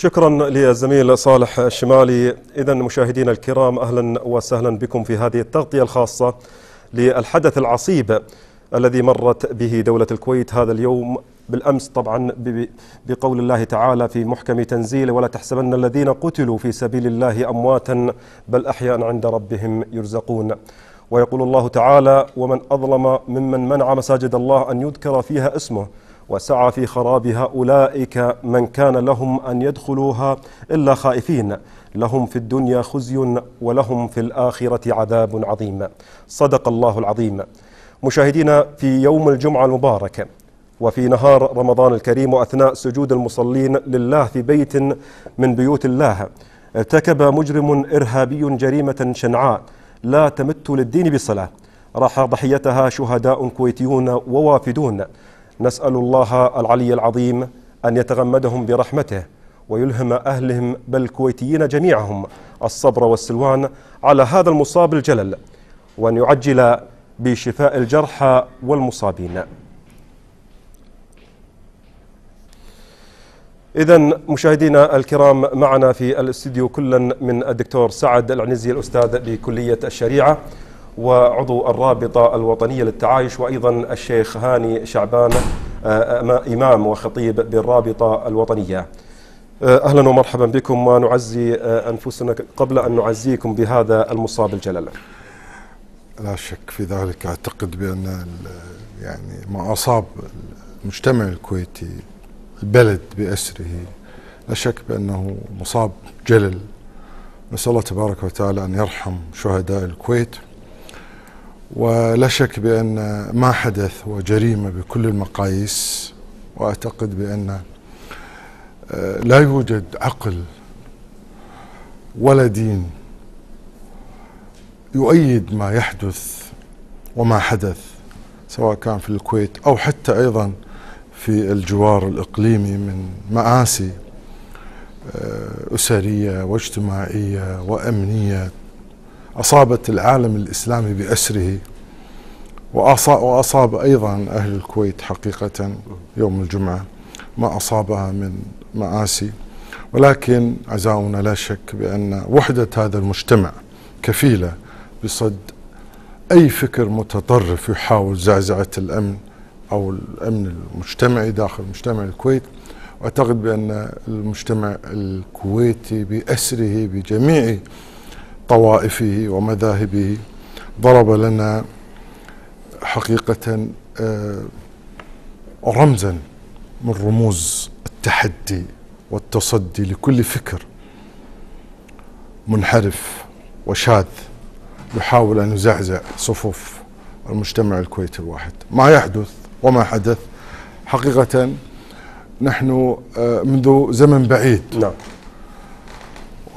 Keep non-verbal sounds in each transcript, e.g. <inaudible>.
شكرا للزميل صالح الشمالي. إذا مشاهدينا الكرام أهلا وسهلا بكم في هذه التغطية الخاصة للحدث العصيب الذي مرت به دولة الكويت هذا اليوم. بالأمس طبعا بقول الله تعالى في محكم تنزيله ولا تحسبن الذين قتلوا في سبيل الله أمواتا بل أحياء عند ربهم يرزقون. ويقول الله تعالى ومن أظلم ممن منع مساجد الله أن يذكر فيها اسمه وسعى في خرابها أولئك من كان لهم أن يدخلوها إلا خائفين. لهم في الدنيا خزي ولهم في الآخرة عذاب عظيم. صدق الله العظيم. مشاهدينا في يوم الجمعة المبارك وفي نهار رمضان الكريم وأثناء سجود المصلين لله في بيت من بيوت الله ارتكب مجرم إرهابي جريمة شنعاء لا تمت للدين بصلاة. راح ضحيتها شهداء كويتيون ووافدون. نسأل الله العلي العظيم أن يتغمدهم برحمته ويلهم أهلهم بل الكويتيين جميعهم الصبر والسلوان على هذا المصاب الجلل وأن يعجل بشفاء الجرحى والمصابين. إذا مشاهدينا الكرام معنا في الاستديو كلا من الدكتور سعد العنزي الأستاذ بكلية الشريعة. وعضو الرابطة الوطنية للتعايش وأيضا الشيخ هاني شعبان آه، إمام وخطيب بالرابطة الوطنية. آه، أهلا ومرحبا بكم ونعزي آه، أنفسنا قبل أن نعزيكم بهذا المصاب الجلل. لا شك في ذلك. أعتقد بأن يعني ما أصاب المجتمع الكويتي البلد بأسره لا شك بأنه مصاب جلل. نسأل الله تبارك وتعالى أن يرحم شهداء الكويت. ولا شك بأن ما حدث هو جريمة بكل المقاييس وأعتقد بأن آه، لا يوجد عقل ولا دين يؤيد ما يحدث وما حدث سواء كان في الكويت أو حتى أيضا في الجوار الإقليمي من مآسي آه، أسرية واجتماعية وأمنية. أصابت العالم الإسلامي بأسره وأصاب أيضا أهل الكويت حقيقة يوم الجمعة ما أصابها من مآسي ولكن عزاؤنا لا شك بأن وحدة هذا المجتمع كفيلة بصد أي فكر متطرف يحاول زعزعة الأمن أو الأمن المجتمعي داخل مجتمع الكويت. واعتقد بأن المجتمع الكويتي بأسره بجميع طوائفه ومذاهبه ضرب لنا حقيقة آه، رمزا من رموز التحدي والتصدي لكل فكر منحرف وشاذ يحاول أن يزعزع صفوف المجتمع الكويتي الواحد. ما يحدث وما حدث حقيقة نحن آه، منذ زمن بعيد. نعم.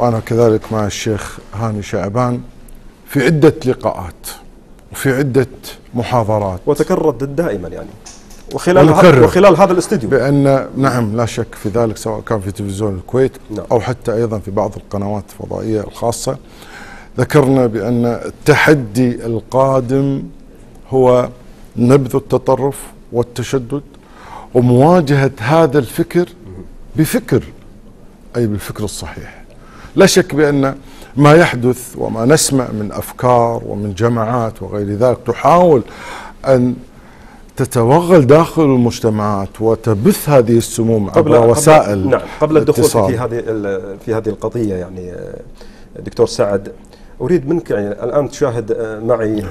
وأنا كذلك مع الشيخ هاني شعبان في عدة لقاءات وفي عدة محاضرات. وتكررت دائما يعني. وخلال وخلال هذا الاستديو بأن نعم لا شك في ذلك سواء كان في تلفزيون الكويت نعم. أو حتى أيضا في بعض القنوات الفضائية الخاصة. ذكرنا بأن التحدي القادم هو نبذ التطرف والتشدد ومواجهة هذا الفكر بفكر أي بالفكر الصحيح. لا شك بأن ما يحدث وما نسمع من أفكار ومن جماعات وغير ذلك تحاول أن تتوغل داخل المجتمعات وتبث هذه السموم قبل عبر وسائل قبل نعم قبل الدخول في هذه في هذه القضية يعني دكتور سعد أريد منك يعني الآن تشاهد معي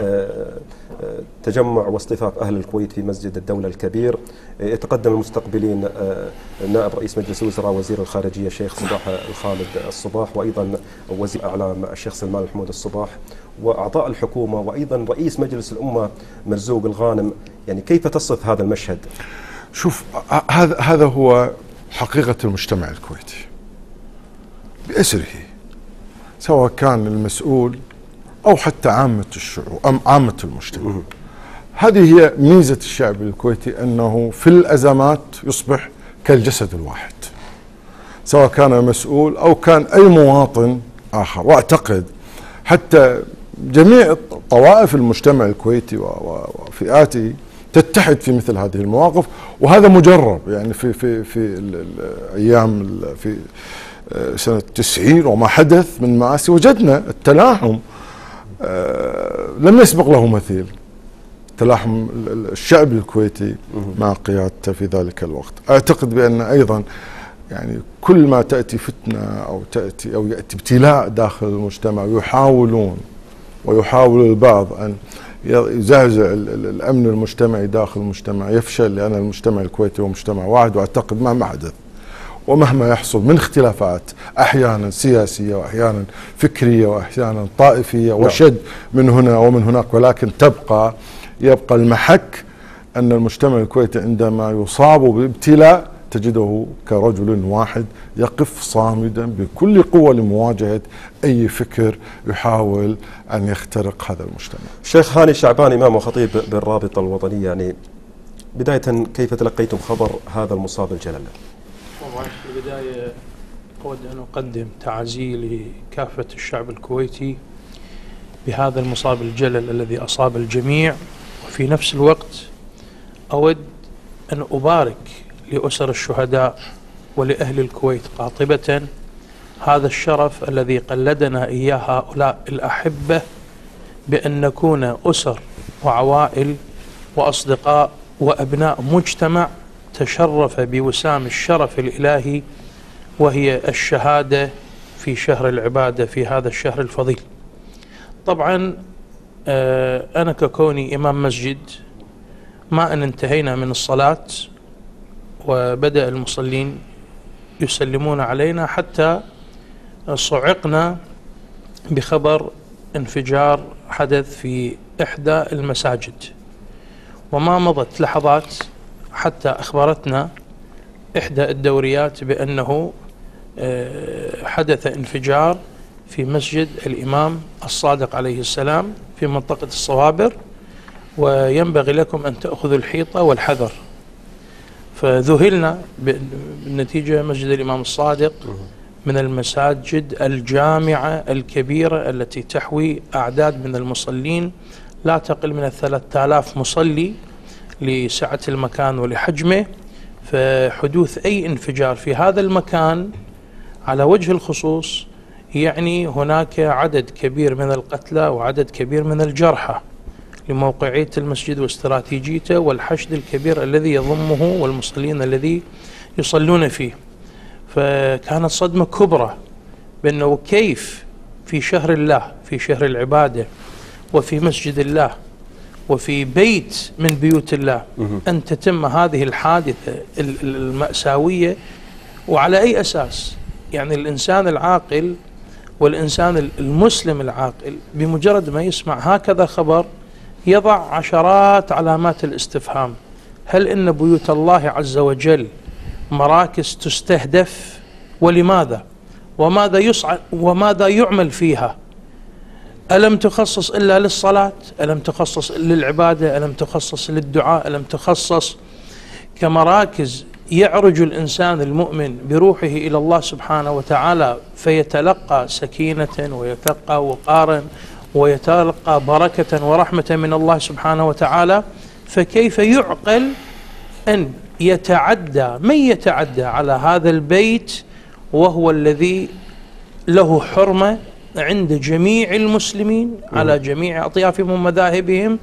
تجمع واصطفاف أهل الكويت في مسجد الدولة الكبير يتقدم المستقبلين آه، نائب رئيس مجلس الوزراء وزير الخارجية الشيخ صباح الخالد الصباح وأيضا وزير أعلام الشيخ سلمان محمود الصباح وأعضاء الحكومة وأيضا رئيس مجلس الأمة مرزوق الغانم يعني كيف تصف هذا المشهد؟ شوف هذا هذا هو حقيقة المجتمع الكويتي بأسره سواء كان المسؤول أو حتى عامة الشعوب أم عامة المجتمع. هذه هي ميزة الشعب الكويتي أنه في الأزمات يصبح كالجسد الواحد سواء كان مسؤول أو كان أي مواطن آخر. وأعتقد حتى جميع طوائف المجتمع الكويتي وفئاته تتحد في مثل هذه المواقف وهذا مجرب. يعني في في في الأيام في آه، سنة 90 وما حدث من مآسي وجدنا التلاحم لم يسبق له مثيل. تلاحم الشعب الكويتي مع قيادته في ذلك الوقت. أعتقد بأن أيضا يعني كل ما تأتي فتنة أو تأتي أو يأتي ابتلاء داخل المجتمع يحاولون ويحاول البعض أن يزعزع الأمن المجتمعي داخل المجتمع يفشل لأن المجتمع الكويتي هو مجتمع واحد وأعتقد مهما حدث. ومهما يحصل من اختلافات أحيانا سياسية واحيانا فكرية واحيانا طائفية نعم. وشد من هنا ومن هناك ولكن تبقى يبقى المحك أن المجتمع الكويتي عندما يصاب بابتلاء تجده كرجل واحد يقف صامدا بكل قوة لمواجهة أي فكر يحاول أن يخترق هذا المجتمع شيخ هاني شعبان إمام وخطيب بالرابطة الوطنية يعني بداية كيف تلقيتم خبر هذا المصاب الجلل في البداية أود أن أقدم تعازي لكافة الشعب الكويتي بهذا المصاب الجلل الذي أصاب الجميع. وفي نفس الوقت أود أن أبارك لأسر الشهداء ولأهل الكويت قاطبة هذا الشرف الذي قلدنا إياه هؤلاء الأحبة بأن نكون أسر وعوائل وأصدقاء وأبناء مجتمع تشرف بوسام الشرف الإلهي وهي الشهادة في شهر العبادة في هذا الشهر الفضيل. طبعا آه، أنا ككوني إمام مسجد ما أن انتهينا من الصلاة وبدأ المصلين يسلمون علينا حتى صعقنا بخبر انفجار حدث في إحدى المساجد. وما مضت لحظات حتى أخبرتنا إحدى الدوريات بأنه آه، حدث انفجار في مسجد الإمام الصادق عليه السلام في منطقة الصوابر وينبغي لكم أن تأخذوا الحيطة والحذر. فذهلنا بالنتيجة مسجد الإمام الصادق من المساجد الجامعة الكبيرة التي تحوي أعداد من المصلين لا تقل من الثلاثة آلاف مصلي لسعة المكان ولحجمه فحدوث أي انفجار في هذا المكان على وجه الخصوص يعني هناك عدد كبير من القتلى وعدد كبير من الجرحى لموقعية المسجد واستراتيجيته والحشد الكبير الذي يضمه والمصلين الذي يصلون فيه. فكانت صدمة كبرى بأنه كيف في شهر الله في شهر العبادة وفي مسجد الله وفي بيت من بيوت الله. أن تتم هذه الحادثة المأساوية وعلى أي أساس؟ يعني الإنسان العاقل والإنسان المسلم العاقل بمجرد ما يسمع هكذا خبر يضع عشرات علامات الاستفهام. هل إن بيوت الله عز وجل مراكز تستهدف؟ ولماذا؟ وماذا يصعد وماذا يعمل فيها؟ ألم تخصص إلا للصلاة؟ ألم تخصص للعبادة؟ ألم تخصص للدعاء؟ ألم تخصص كمراكز يعرج الإنسان المؤمن بروحه إلى الله سبحانه وتعالى فيتلقى سكينة ويتلقى وقارا ويتلقى بركة ورحمة من الله سبحانه وتعالى فكيف يعقل أن يتعدى من يتعدى على هذا البيت وهو الذي له حرمة عند جميع المسلمين على جميع أطيافهم ومذاهبهم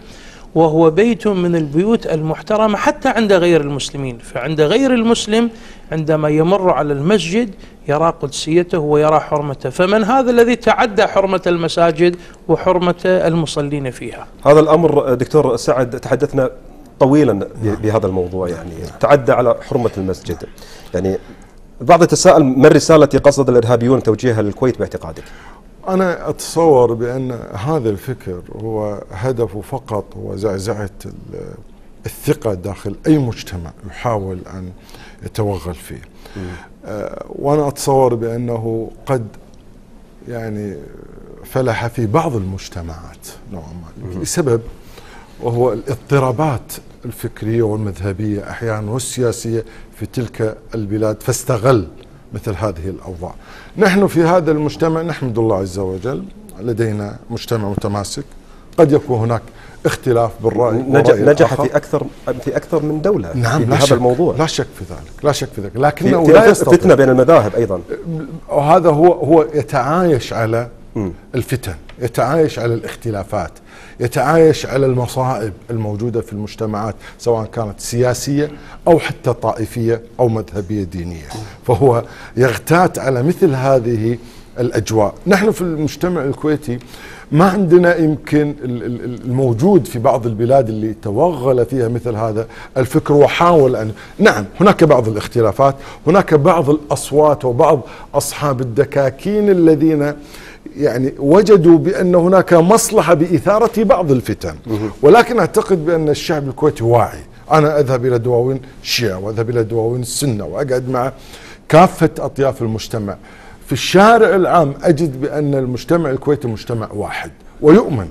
وهو بيت من البيوت المحترمة حتى عند غير المسلمين. فعند غير المسلم عندما يمر على المسجد يرى قدسيته ويرى حرمته. فمن هذا الذي تعدى حرمة المساجد وحرمة المصلين فيها؟ هذا الأمر دكتور سعد تحدثنا طويلا بهذا الموضوع يعني. تعدى على حرمة المسجد. يعني بعض يتساءل ما الرسالة التي قصد الإرهابيون توجيهها للكويت باعتقادك؟ أنا أتصور بأن هذا الفكر هو هدفه فقط هو زعزعة الثقة داخل أي مجتمع يحاول أن يتوغل فيه. آه وأنا أتصور بأنه قد يعني فلح في بعض المجتمعات نوعا ما. لسبب وهو الاضطرابات الفكرية والمذهبية أحيانا والسياسية في تلك البلاد فاستغل مثل هذه الأوضاع. نحن في هذا المجتمع نحمد الله عز وجل لدينا مجتمع متماسك. قد يكون هناك اختلاف بالرأي نجح, نجح. في أكثر في أكثر من دولة نعم في لا هذا شك. الموضوع. لا شك في ذلك لا شك في ذلك. لكنه في لا يستطيع. بين المذاهب أيضا. وهذا هو هو يتعايش على مم. الفتن يتعايش على الاختلافات. يتعايش على المصائب الموجودة في المجتمعات سواء كانت سياسية أو حتى طائفية أو مذهبية دينية. فهو يغتات على مثل هذه الأجواء. نحن في المجتمع الكويتي ما عندنا يمكن ال- ال- الموجود في بعض البلاد اللي توغل فيها مثل هذا الفكر وحاول أن نعم هناك بعض الاختلافات هناك بعض الأصوات وبعض أصحاب الدكاكين الذين يعني وجدوا بأن هناك مصلحة بإثارة بعض الفتن. ولكن أعتقد بأن الشعب الكويتي واعي. أنا أذهب إلى دواوين الشيعة وأذهب إلى دواوين السنة وأقعد مع كافة أطياف المجتمع. في الشارع العام أجد بأن المجتمع الكويتي مجتمع واحد ويؤمن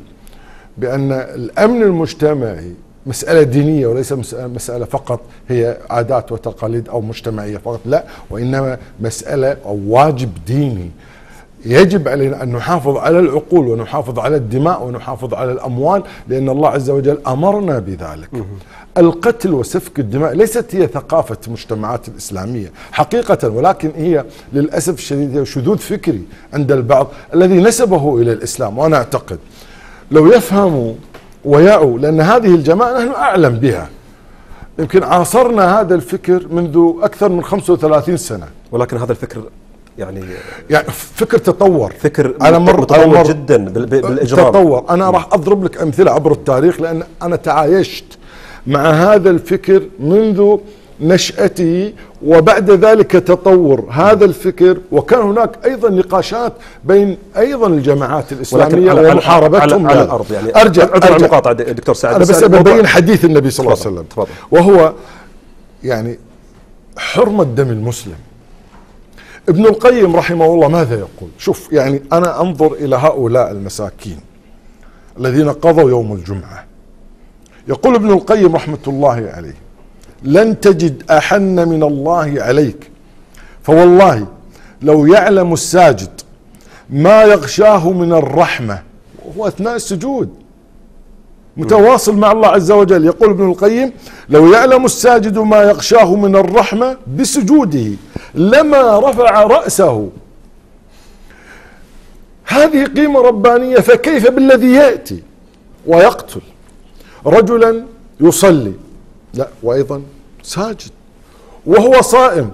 بأن الأمن المجتمعي مسألة دينية وليس مسألة, مسألة فقط هي عادات وتقاليد أو مجتمعية فقط لا وإنما مسألة أو واجب ديني يجب علينا أن نحافظ على العقول ونحافظ على الدماء ونحافظ على الأموال لأن الله عز وجل أمرنا بذلك. القتل وسفك الدماء ليست هي ثقافة المجتمعات الإسلامية حقيقة ولكن هي للأسف الشديد هي شذوذ فكري عند البعض الذي نسبه إلى الإسلام. وأنا أعتقد لو يفهموا ويعوا لأن هذه الجماعة نحن أعلم بها يمكن عاصرنا هذا الفكر منذ أكثر من 35 سنة. ولكن هذا الفكر يعني يعني فكر تطور. فكر على مر- على متطور جدا بال- بالإجرام. تطور. أنا راح أضرب لك أمثلة عبر التاريخ لأن أنا تعايشت مع هذا الفكر منذ نشأته وبعد ذلك تطور هذا الفكر. وكان هناك أيضا نقاشات بين أيضا الجماعات على- على- ومحاربتهم على, على لها. الأرض يعني. على أرجع. المقاطعة د- دكتور سعد. أنا بس ببين حديث النبي صلى الله عليه وسلم. تفضل. وهو يعني حرمة دم المسلم. ابن القيم رحمه الله ماذا يقول؟ شوف يعني أنا أنظر إلى هؤلاء المساكين الذين قضوا يوم الجمعة. يقول ابن القيم رحمة الله عليه لن تجد أحن من الله عليك. فوالله لو يعلم الساجد ما يغشاه من الرحمة وهو أثناء السجود متواصل مع الله عز وجل. يقول ابن القيم لو يعلم الساجد ما يغشاه من الرحمة بسجوده. لما رفع رأسه. هذه قيمة ربانية فكيف بالذي يأتي؟ ويقتل. رجلا يصلي. لا وأيضا ساجد. وهو صائم.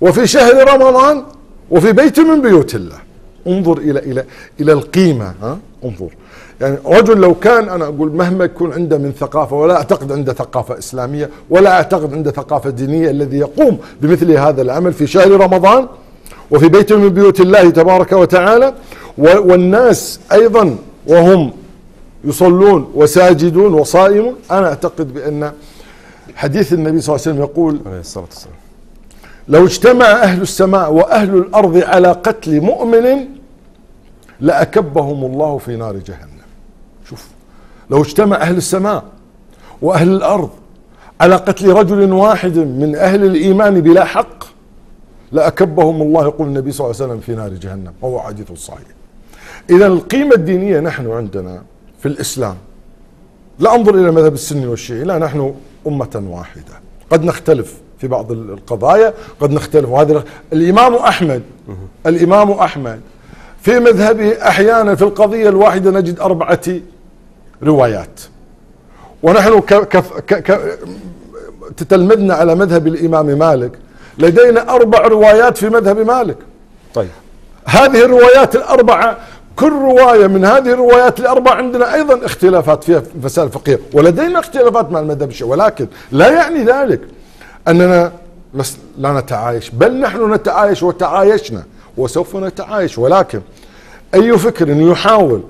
وفي شهر رمضان وفي بيت من بيوت الله. انظر إلى إلى إلى القيمة ها؟ انظر. يعني رجل لو كان أنا أقول مهما يكون عنده من ثقافة ولا أعتقد عنده ثقافة إسلامية ولا أعتقد عنده ثقافة دينية الذي يقوم بمثل هذا العمل في شهر رمضان وفي بيت من بيوت الله تبارك وتعالى. والناس أيضا وهم يصلون وساجدون وصائمون. أنا أعتقد بأن حديث النبي صلى الله عليه وسلم يقول عليه الصلاة والسلام. لو اجتمع أهل السماء وأهل الأرض على قتل مؤمن لأكبهم الله في نار جهنم. شوف لو اجتمع أهل السماء وأهل الأرض على قتل رجل واحد من أهل الإيمان بلا حق لأكبهم الله. يقول النبي صلى الله عليه وسلم في نار جهنم وهو حديث صحيح إذا القيمة الدينية نحن عندنا في الإسلام لا أنظر إلى المذهب السني والشيعي لا نحن أمة واحدة. قد نختلف في بعض ال- القضايا قد نختلف. وهذا الإمام أحمد الإمام أحمد في مذهبه أحيانا في القضية الواحدة نجد أربعة روايات. ونحن ك ك ك ك تتلمذنا على مذهب الإمام مالك. لدينا أربع روايات في مذهب مالك. طيب. هذه الروايات الأربعة كل رواية من هذه الروايات الأربعة عندنا أيضا اختلافات فيها في مسائل فقهية ولدينا اختلافات مع المذهب الشيعي ولكن لا يعني ذلك أننا لا نتعايش بل نحن نتعايش وتعايشنا. وسوف نتعايش. ولكن أي فكر يحاول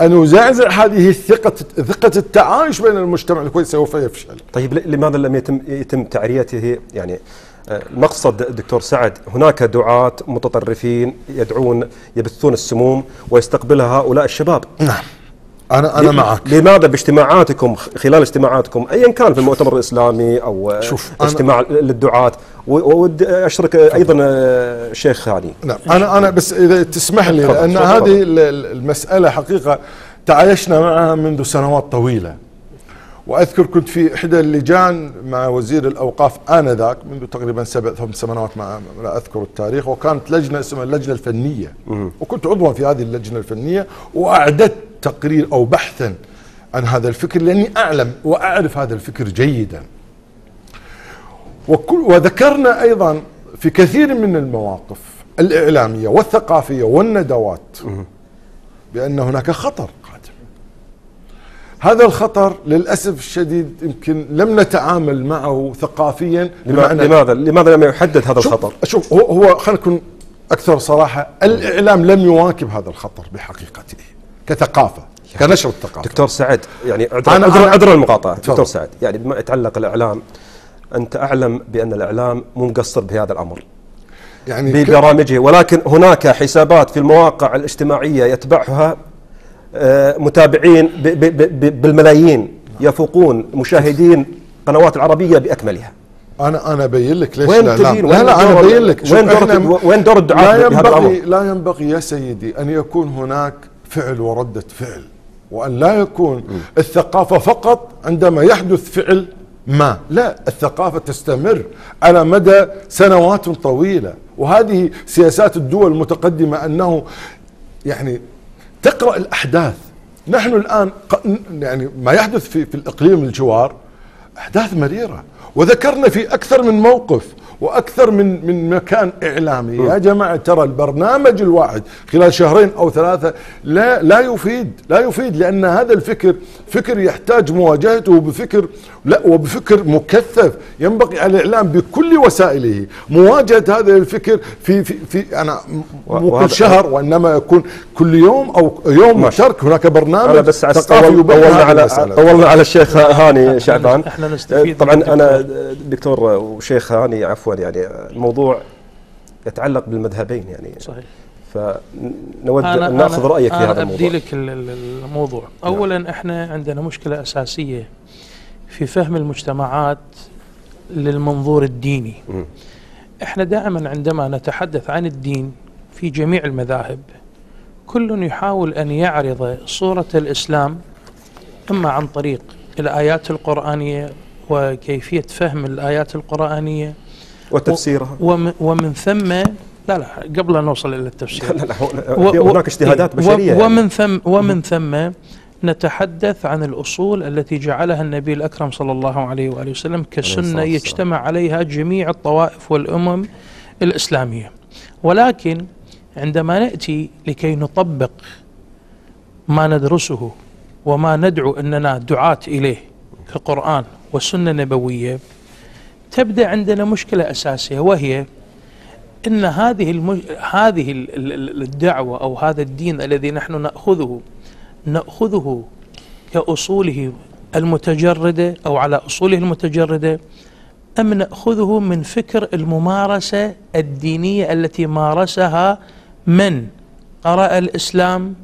أن يزعزع هذه الثقة ثقة التعايش بين المجتمع الكويتي سوف يفشل. طيب لماذا لم يتم يتم تعريته؟ يعني آه، المقصد دكتور سعد هناك دعاة متطرفين يدعون يبثون السموم ويستقبلها هؤلاء الشباب. نعم. أنا ل- معك. لماذا باجتماعاتكم خلال اجتماعاتكم ايا كان في المؤتمر الإسلامي أو آه، شوف، اجتماع للدعاة؟ و- وود أشرك أيضا آه، شيخ هاني. نعم. أنا أنا بس إذا تسمح لي لأن. هذه ال- ال- المسألة حقيقة تعايشنا معها منذ سنوات طويلة. وأذكر كنت في إحدى اللجان مع وزير الأوقاف آنذاك منذ تقريبا سبع ثمان سنوات مع لا أذكر التاريخ وكانت لجنة اسمها اللجنة الفنية. وكنت عضوا في هذه اللجنة الفنية واعددت تقرير أو بحثا عن هذا الفكر لأني أعلم وأعرف هذا الفكر جيدا. وكل وذكرنا أيضا في كثير من المواقف الإعلامية والثقافية والندوات بأن هناك خطر. هذا الخطر للأسف الشديد يمكن لم نتعامل معه ثقافيا لما- بمعنى- لماذا لماذا لم يحدد هذا شوف- الخطر؟ شوف هو, هو خلينا نكون أكثر صراحة الإعلام لم يواكب هذا الخطر بحقيقته كثقافة كنشر الثقافة دكتور سعد يعني عذر أنا- عذر, أنا- عذر المقاطعة تفضل. دكتور سعد يعني بما يتعلق الإعلام أنت أعلم بأن الإعلام مو مقصر بهذا الأمر يعني ببرامجه ولكن هناك حسابات في المواقع الاجتماعية يتبعها متابعين ب- ب- بالملايين يفوقون مشاهدين قنوات العربية بأكملها. أنا أنا أبين لك ليش وين؟ لا وين لا أنا أبين لك. وين دور وين دور الدعاة لا ينبغي؟ لا ينبغي يا سيدي أن يكون هناك فعل وردة فعل وأن لا يكون الثقافة فقط عندما يحدث فعل ما. لا الثقافة تستمر على مدى سنوات طويلة وهذه سياسات الدول المتقدمة أنه يعني تقرأ الأحداث. نحن الآن ق- يعني ما يحدث في في الإقليم الجوار أحداث مريرة. وذكرنا في أكثر من موقف وأكثر من من مكان إعلامي يا جماعة ترى البرنامج الواحد خلال شهرين أو ثلاثة لا لا يفيد لا يفيد لأن هذا الفكر فكر يحتاج مواجهته بفكر لا وبفكر مكثف ينبغي على الإعلام بكل وسائله مواجهة هذا الفكر في في, في أنا و- مو كل شهر وإنما يكون كل يوم أو يوم. مشترك هناك برنامج أنا بس طولنا على. طولنا على الشيخ هاني <laughs> شعبان إحنا نستفيد طبعا أنا الدكتور. دكتور وشيخ هاني عفوا يعني الموضوع يتعلق بالمذهبين يعني. صحيح. فنود ان ناخذ رأيك في أنا هذا أبدي الموضوع. لك ال- ال- الموضوع. أولا إحنا عندنا مشكلة أساسية في فهم المجتمعات للمنظور الديني. مم. إحنا دائما عندما نتحدث عن الدين في جميع المذاهب كل يحاول أن يعرض صورة الإسلام إما عن طريق الآيات القرآنية وكيفية فهم الآيات القرآنية وتفسيرها ومن, ومن ثم لا لا قبل أن نوصل إلى التفسير لا لا هناك اجتهادات بشرية و- يعني. ومن ثم ومن ثم نتحدث عن الأصول التي جعلها النبي الأكرم صلى الله عليه وآله وسلم كسنة. يجتمع عليها جميع الطوائف والأمم الإسلامية ولكن عندما نأتي لكي نطبق ما ندرسه وما ندعو أننا دعاة إليه كقرآن والسنة النبوية تبدأ عندنا مشكلة أساسية وهي إن هذه المج... هذه ال- ال- ال- الدعوة أو هذا الدين الذي نحن نأخذه نأخذه كأصوله المتجردة أو على أصوله المتجردة أم نأخذه من فكر الممارسة الدينية التي مارسها من قرأ الإسلام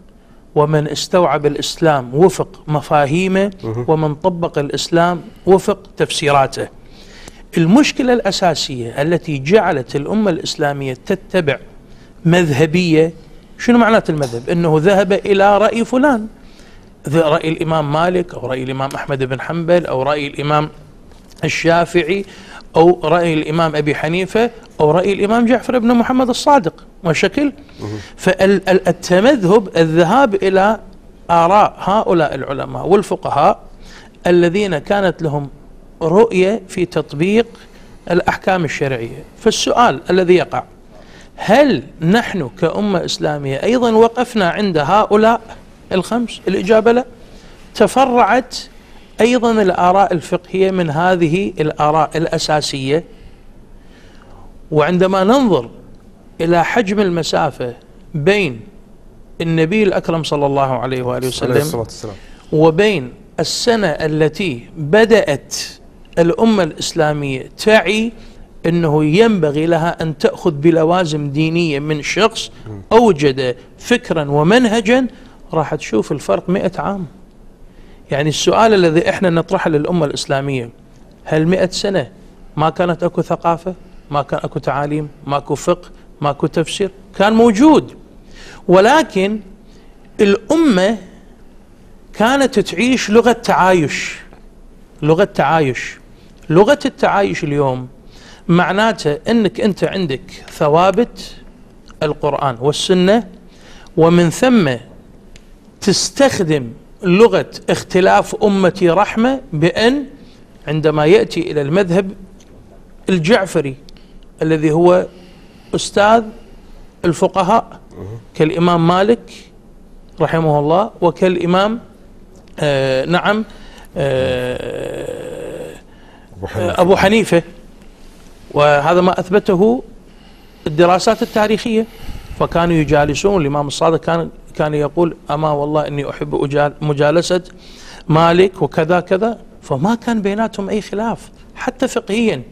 ومن استوعب الإسلام وفق مفاهيمه ومن طبق الإسلام وفق تفسيراته. المشكلة الأساسية التي جعلت الأمة الإسلامية تتبع مذهبية شنو معنات المذهب؟ أنه ذهب إلى رأي فلان. رأي الإمام مالك أو رأي الإمام أحمد بن حنبل أو رأي الإمام الشافعي أو رأي الإمام أبي حنيفة أو رأي الإمام جعفر بن محمد الصادق. وشكل فالتمذهب الذهاب إلى آراء هؤلاء العلماء والفقهاء الذين كانت لهم رؤية في تطبيق الأحكام الشرعية. فالسؤال الذي يقع هل نحن كأمة إسلامية أيضا وقفنا عند هؤلاء الخمس؟ الإجابة لا. تفرعت أيضا الآراء الفقهية من هذه الآراء الأساسية. وعندما ننظر إلى حجم المسافة بين النبي الأكرم صلى الله عليه وآله وسلم وبين السنة التي بدأت الأمة الإسلامية تعي أنه ينبغي لها أن تأخذ بلوازم دينية من شخص أوجد فكرا ومنهجا راح تشوف الفرق مئة عام. يعني السؤال الذي إحنا نطرحه للأمة الإسلامية هل مئة سنة ما كانت أكو ثقافة ما كان أكو تعاليم ماكو فقه ماكو تفسير؟ كان موجود. ولكن الأمة كانت تعيش لغة تعايش لغة تعايش. لغة التعايش اليوم معناته إنك أنت عندك ثوابت القرآن والسنة ومن ثم تستخدم لغة اختلاف أمتي رحمة بأن عندما يأتي إلى المذهب الجعفري الذي هو أستاذ الفقهاء كالإمام مالك رحمه الله وكالإمام آه نعم آه أبو حنيفة. أبو حنيفة. وهذا ما أثبته الدراسات التاريخية. فكانوا يجالسون الإمام الصادق كان كان يقول أما والله إني أحب مجالسة مالك وكذا كذا. فما كان بيناتهم أي خلاف حتى فقهيا.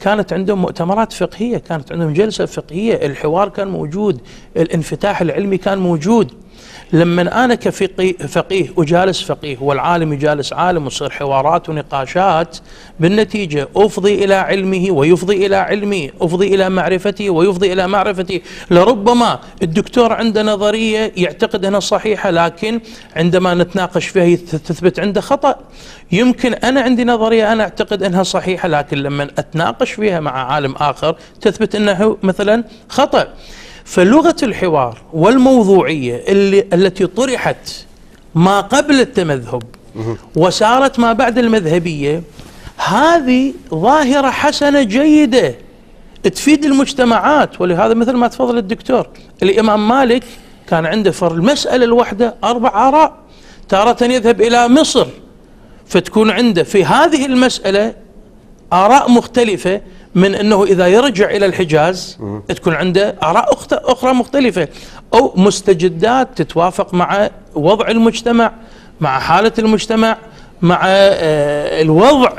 كانت عندهم مؤتمرات فقهية كانت عندهم جلسة فقهية الحوار كان موجود الانفتاح العلمي كان موجود. لما أنا كفقيه فقيه أجالس فقيه والعالم يجالس عالم وتصير حوارات ونقاشات بالنتيجة أفضي إلى علمه ويفضي إلى علمي أفضي إلى معرفتي ويفضي إلى معرفتي. لربما الدكتور عنده نظرية يعتقد أنها صحيحة لكن عندما نتناقش فيها تثبت عنده خطأ. يمكن أنا عندي نظرية أنا أعتقد أنها صحيحة لكن لما أتناقش فيها مع عالم آخر تثبت أنه مثلا خطأ. فلغة الحوار والموضوعية اللي التي طرحت ما قبل التمذهب وسارت ما بعد المذهبية هذه ظاهرة حسنة جيدة تفيد المجتمعات. ولهذا مثل ما تفضل الدكتور الإمام مالك كان عنده في المسألة الواحدة أربع آراء. تارة يذهب إلى مصر فتكون عنده في هذه المسألة آراء مختلفة. من أنه إذا يرجع إلى الحجاز تكون عنده آراء أخت- أخرى مختلفة أو مستجدات تتوافق مع وضع المجتمع مع حالة المجتمع مع آه، الوضع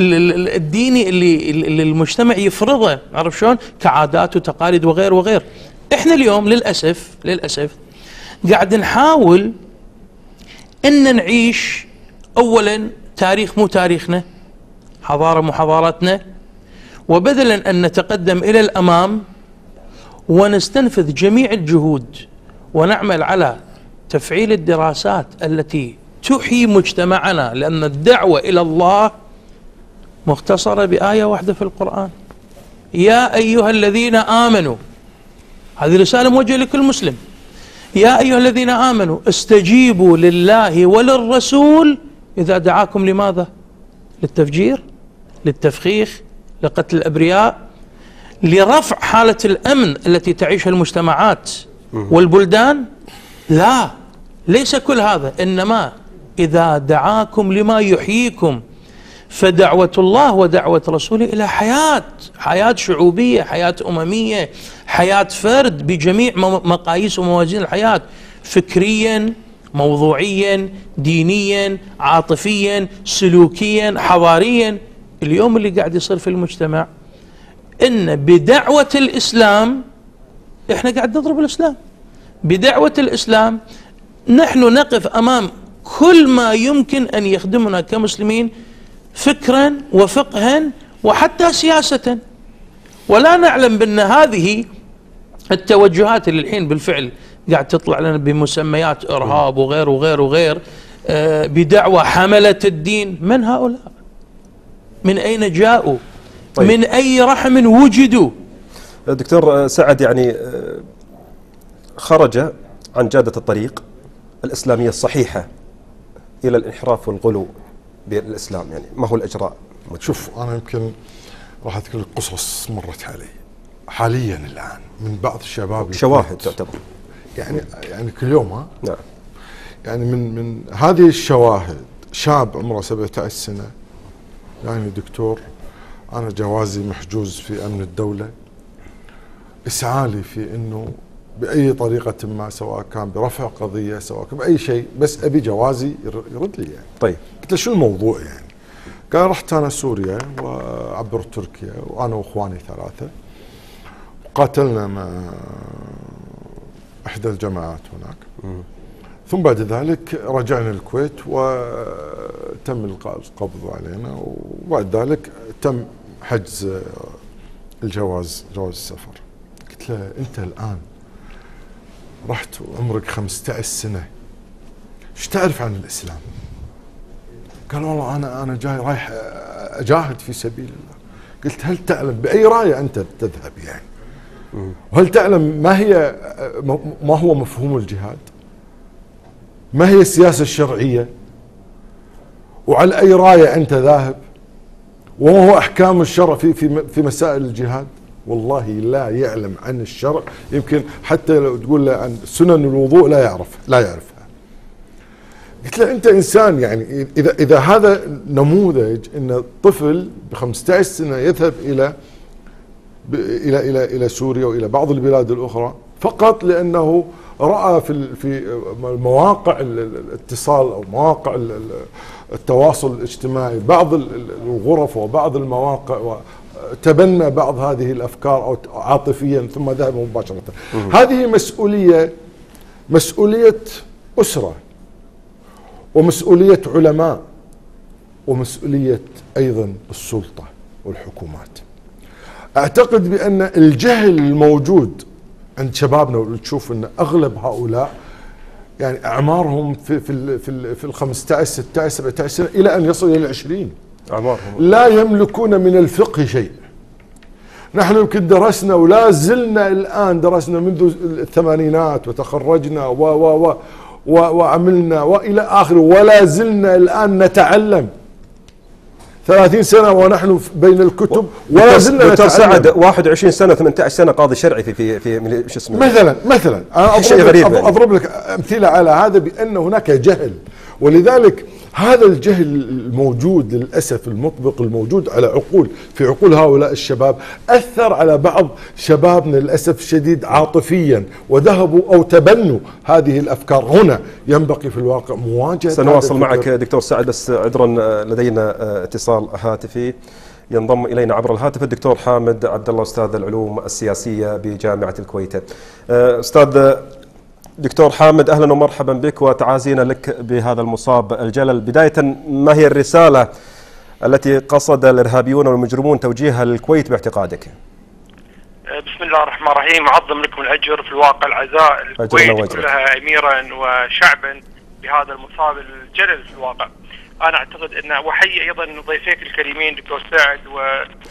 ال- ال- الديني اللي اللي المجتمع يفرضه عرف شلون؟ كعادات وتقاليد وغير وغير. إحنا اليوم للأسف للأسف قاعد نحاول إن نعيش اولا تاريخ مو تاريخنا حضارة مو حضارتنا وبدلا أن نتقدم إلى الأمام ونستنفذ جميع الجهود ونعمل على تفعيل الدراسات التي تحيي مجتمعنا لأن الدعوة إلى الله مختصرة بآية واحدة في القرآن. يا أيها الذين آمنوا هذه رسالة موجهة لكل مسلم. يا أيها الذين آمنوا استجيبوا لله وللرسول. إذا دعاكم لماذا؟ للتفجير؟ للتفخيخ؟ لقتل الأبرياء لرفع حالة الأمن التي تعيشها المجتمعات والبلدان؟ لا ليس كل هذا إنما إذا دعاكم لما يحييكم فدعوة الله ودعوة رسوله إلى حياة حياة شعوبية حياة أممية حياة فرد بجميع مقاييس وموازين الحياة فكريا موضوعيا دينيا عاطفيا سلوكيا حضاريا اليوم اللي قاعد يصير في المجتمع إن بدعوة الإسلام إحنا قاعد نضرب الإسلام. بدعوة الإسلام نحن نقف أمام كل ما يمكن أن يخدمنا كمسلمين فكرا وفقها وحتى سياسة. ولا نعلم بأن هذه التوجهات اللي الحين بالفعل قاعد تطلع لنا بمسميات إرهاب وغير وغير وغير آه، بدعوى حملة الدين. من هؤلاء؟ من أين جاءوا؟ طيب. من أي رحم وجدوا؟ دكتور سعد يعني آه، خرج عن جادة الطريق الإسلامية الصحيحة إلى الانحراف والغلو بالإسلام يعني ما هو الإجراء؟ شوف أنا يمكن راح أذكر لك قصص مرت علي حاليا الآن من بعض الشباب شواهد تعتبر. يعني يعني كل يوم ها؟ نعم. يعني من من هذه الشواهد شاب عمره 17 سنة يعني دكتور أنا جوازي محجوز في أمن الدولة. إسعالي في إنه بأي طريقة ما سواء كان برفع قضية سواء كان بأي شيء بس أبي جوازي ير- يرد لي يعني. طيب. قلت له شو الموضوع يعني؟ قال رحت أنا سوريا وعبرت تركيا وأنا وإخواني ثلاثة. قاتلنا مع إحدى الجماعات هناك. ثم بعد ذلك رجعنا الكويت وتم إلقاء القبض علينا وبعد ذلك تم حجز الجواز جواز السفر قلت له أنت الآن رحت عمرك 15 سنة إيش تعرف عن الإسلام؟ قال والله أنا أنا جاي رايح أجاهد في سبيل الله قلت هل تعلم بأي رايه أنت تذهب يعني؟ وهل تعلم ما هي ما هو مفهوم الجهاد؟ ما هي السياسة الشرعية؟ وعلى أي راية أنت ذاهب؟ وما هو أحكام الشرع في في في مسائل الجهاد؟ والله لا يعلم عن الشرع يمكن حتى لو تقول له عن سنن الوضوء لا يعرف لا يعرفها قلت له أنت إنسان يعني اذا إذا هذا نموذج إن الطفل ب 15 سنة يذهب إلى إلى إلى إلى سوريا وإلى بعض البلاد الأخرى فقط لأنه رأى في في مواقع الاتصال أو مواقع التواصل الاجتماعي بعض الغرف وبعض المواقع تبنى بعض هذه الأفكار أو عاطفيا ثم ذهب مباشرة. هذه مسؤولية مسؤولية أسرة ومسؤولية علماء ومسؤولية أيضا السلطة والحكومات. أعتقد بأن الجهل الموجود عند شبابنا وتشوف إن أغلب هؤلاء يعني أعمارهم في في في, في ال 15 16 17 سنة إلى أن يصل إلى 20 أعمارهم. لا يملكون من الفقه شيء. نحن يمكن درسنا ولا زلنا الآن درسنا منذ الثمانينات وتخرجنا و و و وعملنا وإلى آخره. ولا زلنا الآن نتعلم. 30 سنة ونحن بين الكتب ولا زلنا دكتور سعد 21 سنة 18 سنة قاضي شرعي في في في شو اسمه؟ مثلا مثلا. أنا أضرب, لك, يعني. أضرب لك أمثلة على هذا بأن هناك جهل. ولذلك هذا الجهل الموجود للأسف المطبق الموجود على عقول في عقول هؤلاء الشباب أثر على بعض شبابنا للأسف الشديد عاطفيا وذهبوا أو تبنوا هذه الأفكار. هنا ينبغي في الواقع مواجهة سنواصل معك دكتور سعد بس عذرا لدينا اتصال هاتفي. ينضم إلينا عبر الهاتف الدكتور حامد عبد الله أستاذ العلوم السياسية بجامعة الكويت. أستاذ دكتور حامد أهلا ومرحبا بك وتعازينا لك بهذا المصاب الجلل. بداية ما هي الرسالة التي قصد الإرهابيون والمجرمون توجيهها للكويت باعتقادك؟ بسم الله الرحمن الرحيم. أعظم لكم الأجر في الواقع. العزاء الكويت كلها اميرا وشعبا بهذا المصاب الجلل في الواقع. أنا أعتقد أن وحي أيضا ضيفيك الكريمين دكتور سعد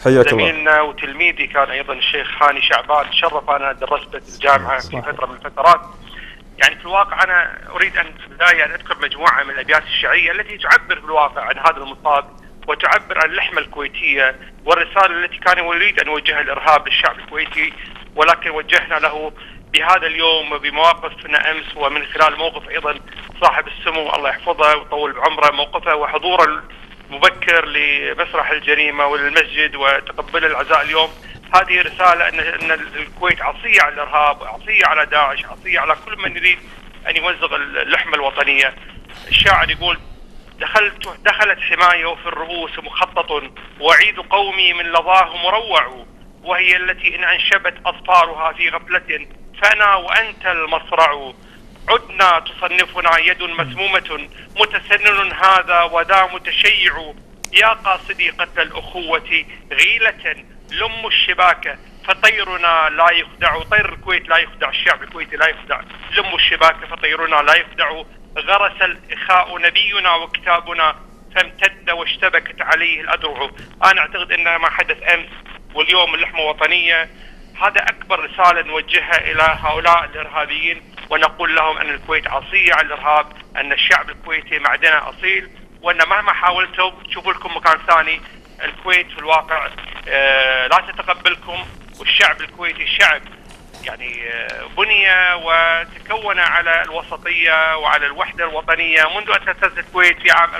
وزميلنا وتلميذي كان أيضا الشيخ هاني شعبان. تشرف أنا درست في الجامعة في فترة من الفترات. يعني في الواقع أنا أريد أن في البدايه ان أذكر مجموعة من الأبيات الشعريه التي تعبر في الواقع عن هذا المصاب وتعبر عن اللحمة الكويتية والرسالة التي كان يريد أن يوجهها الإرهاب للشعب الكويتي ولكن وجهنا له بهذا اليوم وبمواقفنا أمس ومن خلال موقف أيضا صاحب السمو الله يحفظه ويطول بعمره موقفه وحضوره المبكر لمسرح الجريمة وللمسجد وتقبل العزاء اليوم. هذه رسالة أن أن الكويت عصية على الإرهاب، عصية على داعش، عصية على كل من يريد أن يمزق اللحمة الوطنية. الشاعر يقول دخلت دخلت حماية وفي الرؤوس مخطط وعيد قومي من لظاه مروع وهي التي إن أنشبت أظفارها في غفلة فأنا وأنت المصرع عدنا تصنفنا يد مسمومة متسنن هذا وذا متشيع يا قاصدي قتل الأخوة غيلة لم الشباكة فطيرنا لا يخدع. طير الكويت لا يخدع الشعب الكويتي لا يخدع. لم الشباكة فطيرنا لا يخدع. غرس الإخاء نبينا وكتابنا فامتد واشتبكت عليه الأدرع. أنا أعتقد أن ما حدث أمس واليوم اللحمة وطنية. هذا أكبر رسالة نوجهها إلى هؤلاء الإرهابيين ونقول لهم أن الكويت عصية على الإرهاب أن الشعب الكويتي معدنه أصيل وأن مهما حاولتوا تشوفوا لكم مكان ثاني. الكويت في الواقع آه، لا تتقبلكم والشعب الكويتي شعب يعني آه، بني وتكون على الوسطية وعلى الوحدة الوطنية. منذ أن تأسست الكويت في عام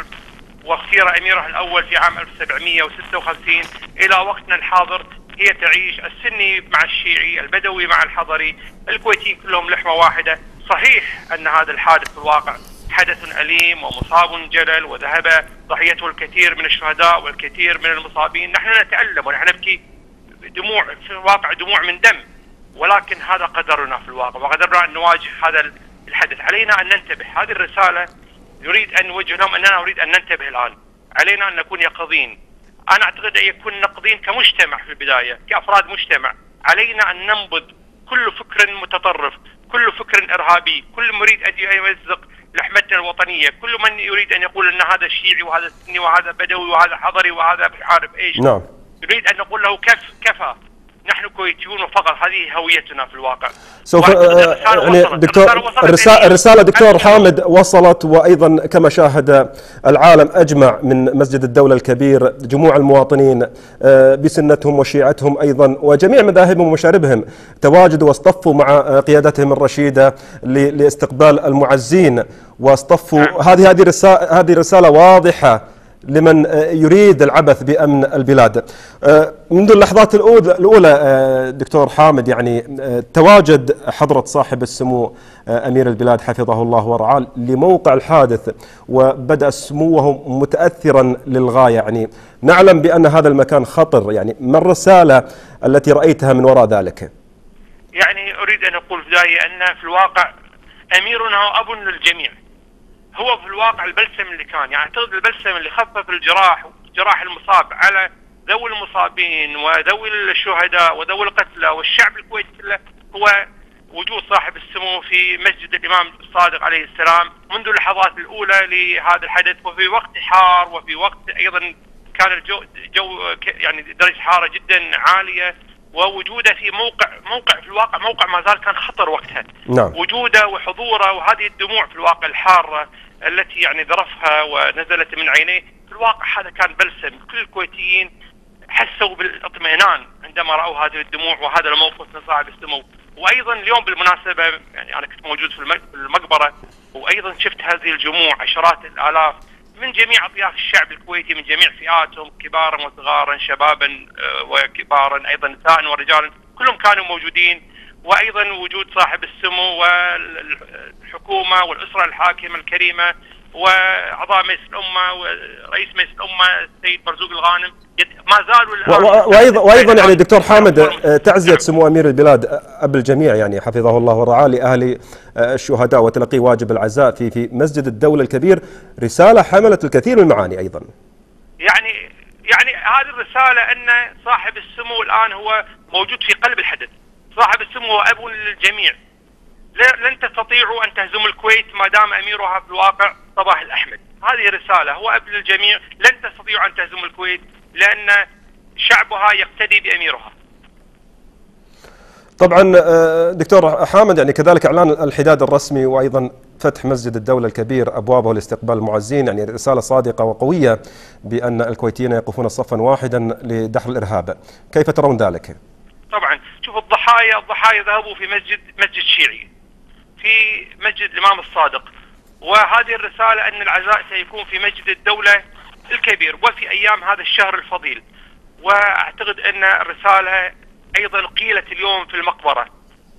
واختير أميرها الأول في عام 1756 إلى وقتنا الحاضر هي تعيش السني مع الشيعي البدوي مع الحضري. الكويتيين كلهم لحمة واحدة. صحيح أن هذا الحادث في الواقع حدث أليم ومصاب جلل وذهب ضحيته الكثير من الشهداء والكثير من المصابين. نحن نتألم ونحن نبكي دموع في الواقع دموع من دم. ولكن هذا قدرنا في الواقع وقدرنا أن نواجه هذا الحدث. علينا أن ننتبه. هذه الرسالة يريد أن نوجه لهم أننا نريد أن ننتبه الآن. علينا أن نكون يقظين. أنا أعتقد أن يكون نقضين كمجتمع في البداية كأفراد مجتمع. علينا أن ننبذ كل فكر متطرف كل فكر إرهابي كل مريد أن يمزق لحمتنا الوطنيه، كل من يريد أن يقول أن هذا شيعي وهذا سني وهذا بدوي وهذا حضري وهذا بيحارب إيش؟ نعم. يريد أن نقول له كف كفى. نحن كويتيون فقط هذه هويتنا في الواقع. سوف آه، يعني دكتور الرسالة, الرسالة دكتور حامد وصلت وأيضا كما شاهد العالم أجمع من مسجد الدولة الكبير جموع المواطنين آه، بسنتهم وشيعتهم أيضا وجميع مذاهبهم ومشاربهم تواجدوا واصطفوا مع آه، قيادتهم الرشيدة لاستقبال المعزين واصطفوا. نعم. هذه هذه رسالة هذه رسالة واضحة لمن آه، يريد العبث بأمن البلاد. آه، منذ اللحظات الأولى آه، دكتور حامد يعني تواجد حضرة صاحب السمو أمير البلاد حفظه الله ورعاه لموقع الحادث وبدأ سموه متاثرا للغاية يعني نعلم بأن هذا المكان خطر يعني ما الرسالة التي رأيتها من وراء ذلك؟ يعني أريد أن أقول في أن في الواقع أميرنا اب للجميع هو في الواقع البلسم اللي كان يعني اعتقد البلسم اللي خفف الجراح جراح المصاب على ذوي المصابين وذوي الشهداء وذوي القتلى والشعب الكويتي كله هو وجود صاحب السمو في مسجد الإمام الصادق عليه السلام منذ اللحظات الأولى لهذا الحدث وفي وقت حار وفي وقت أيضا كان الجو جو يعني درجة حرارة جدا عالية. ووجوده في موقع موقع في الواقع موقع ما زال كان خطر وقتها. نعم. وجوده وحضوره وهذه الدموع في الواقع الحارة التي يعني ذرفها ونزلت من عينيه في الواقع هذا كان بلسم. كل الكويتيين حسوا بالاطمئنان عندما رأوا هذه الدموع وهذا الموقف من صاحب السمو. وأيضا اليوم بالمناسبة يعني أنا كنت موجود في المقبرة وأيضا شفت هذه الجموع عشرات الآلاف من جميع أطياف الشعب الكويتي من جميع فئاتهم كبارا وصغارا شبابا آه، وكبارا أيضا نساء ورجالا كلهم كانوا موجودين وأيضا وجود صاحب السمو والحكومة والأسرة الحاكمة الكريمة وأعضاء مجلس الأمة ورئيس مجلس الأمة السيد مرزوق الغانم. ما زالوا وأيضا وأيضا يعني دكتور حامد آه، تعزية سمو أمير البلاد اب الجميع يعني حفظه الله ورعاه لأهل آه، الشهداء وتلقي واجب العزاء في في مسجد الدولة الكبير رسالة حملت الكثير من المعاني أيضا. يعني يعني هذه الرسالة أن صاحب السمو الآن هو موجود في قلب الحدث. صاحب السمو هو أب للجميع. لن تستطيعوا أن تهزموا الكويت ما دام أميرها في الواقع صباح الأحمد. هذه رسالة هو أب للجميع، لن تستطيعوا أن تهزموا الكويت لأن شعبها يقتدي بأميرها. طبعا آه، دكتور حامد يعني كذلك إعلان الحداد الرسمي وأيضا فتح مسجد الدولة الكبير أبوابه لاستقبال المعزين يعني رسالة صادقة وقوية بأن الكويتيين يقفون صفا واحدا لدحر الإرهاب، كيف ترون ذلك؟ طبعا شوف الضحايا الضحايا ذهبوا في مسجد مسجد شيعي في مسجد الإمام الصادق. وهذه الرسالة أن العزاء سيكون في مسجد الدولة الكبير وفي أيام هذا الشهر الفضيل. وأعتقد أن الرسالة أيضا قيلت اليوم في المقبرة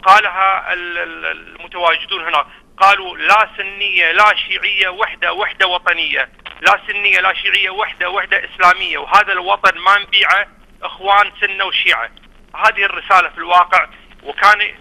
قالها المتواجدون هنا قالوا لا سنية لا شيعية وحدة وحدة وطنية لا سنية لا شيعية وحدة وحدة إسلامية وهذا الوطن ما نبيعه إخوان سنة وشيعة. هذه الرسالة في الواقع وكان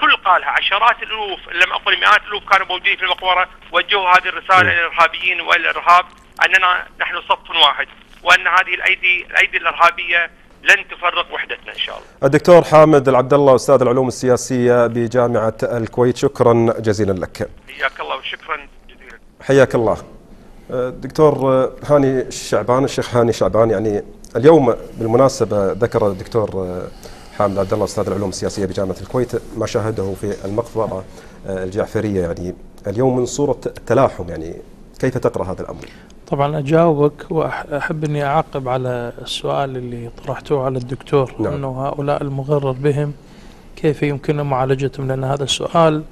كل قالها عشرات الألوف لم أقل مئات الألوف كانوا موجودين في المقبرة وجهوا هذه الرسالة إلى الإرهابيين وإلى الإرهاب أننا نحن صف واحد وأن هذه الأيدي الأيدي الإرهابية لن تفرق وحدتنا إن شاء الله. الدكتور حامد العبد الله أستاذ العلوم السياسية بجامعة الكويت شكرا جزيلا لك. حياك الله وشكرا جزيلا. حياك الله. دكتور هاني الشعبان الشيخ هاني شعبان يعني اليوم بالمناسبة ذكر الدكتور حامد عبد الله أستاذ العلوم السياسية بجامعة الكويت ما شاهده في المقبرة الجعفرية يعني اليوم من صورة التلاحم يعني كيف تقرأ هذا الأمر؟ طبعا أجاوبك واحب إني أعقب على السؤال اللي طرحته على الدكتور نعم. إنه هؤلاء المغرر بهم كيف يمكن معالجتهم لأن هذا السؤال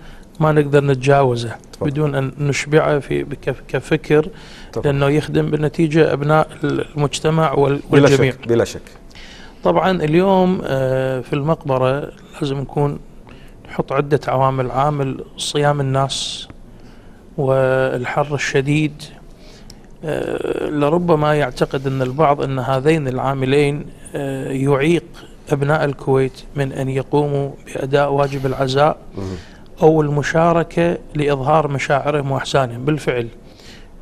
ما نقدر نتجاوزه طبعا. بدون أن نشبعه في كفكر طبعا. لأنه يخدم بالنتيجة أبناء المجتمع والجميع بلا شك بلا شك طبعا اليوم آه، في المقبرة لازم نكون نحط عدة عوامل عامل صيام الناس والحر الشديد لربما يعتقد أن البعض أن هذين العاملين آه، يعيق أبناء الكويت من أن يقوموا بأداء واجب العزاء أو المشاركة لإظهار مشاعرهم وأحزانهم بالفعل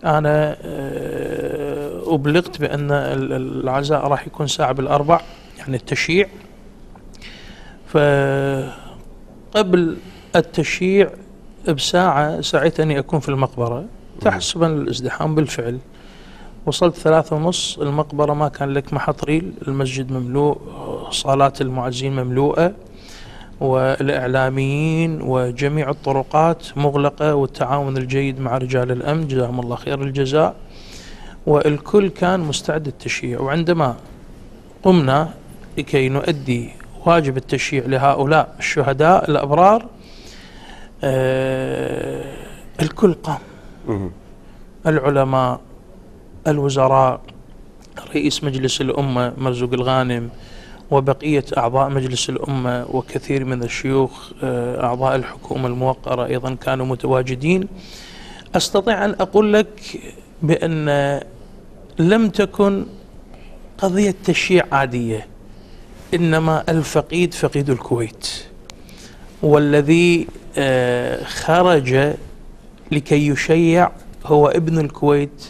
أنا آه، أبلغت بأن العزاء راح يكون ساعة بالأربع يعني التشييع. فقبل التشييع بساعة سعيت أني أكون في المقبرة. تحسبا الازدحام بالفعل. وصلت ثلاثة ونص المقبرة ما كان لك محط ريل المسجد مملوء صالات المعزين مملوءة والإعلاميين وجميع الطرقات مغلقة والتعاون الجيد مع رجال الأمن جزاهم الله خير الجزاء. والكل كان مستعد للتشييع. وعندما قمنا لكي نؤدي واجب التشييع لهؤلاء الشهداء الأبرار آه الكل قام. العلماء الوزراء رئيس مجلس الأمة مرزوق الغانم وبقية أعضاء مجلس الأمة وكثير من الشيوخ آه، أعضاء الحكومة الموقرة أيضا كانوا متواجدين. أستطيع أن أقول لك بأن لم تكن قضية تشييع عادية إنما الفقيد فقيد الكويت والذي آه، خرج لكي يشيع هو ابن الكويت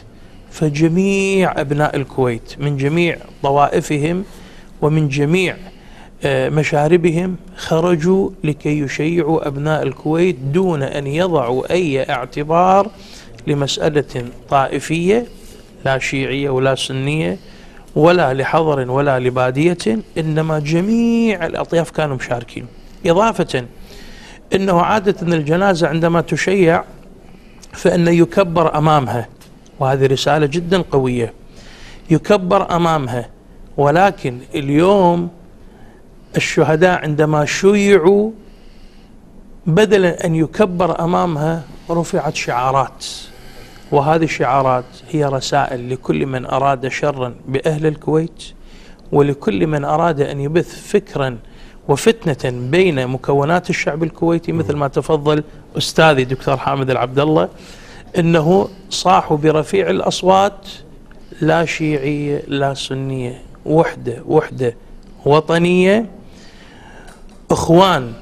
فجميع أبناء الكويت من جميع طوائفهم ومن جميع آه، مشاربهم خرجوا لكي يشيعوا أبناء الكويت دون أن يضعوا أي اعتبار لمسألة طائفية لا شيعية ولا سنية ولا لحضر ولا لبادية إنما جميع الأطياف كانوا مشاركين. إضافة أنه عادة الجنازة عندما تشيع فإن يكبر أمامها. وهذه رسالة جدا قوية. يكبر أمامها. ولكن اليوم الشهداء عندما شيعوا بدلا أن يكبر أمامها رفعت شعارات. وهذه الشعارات هي رسائل لكل من أراد شرا بأهل الكويت ولكل من أراد أن يبث فكرا وفتنة بين مكونات الشعب الكويتي مثل ما تفضل أستاذي دكتور حامد العبد الله إنه صاحوا برفيع الأصوات لا شيعية لا سنية وحدة وحدة وطنية. إخوان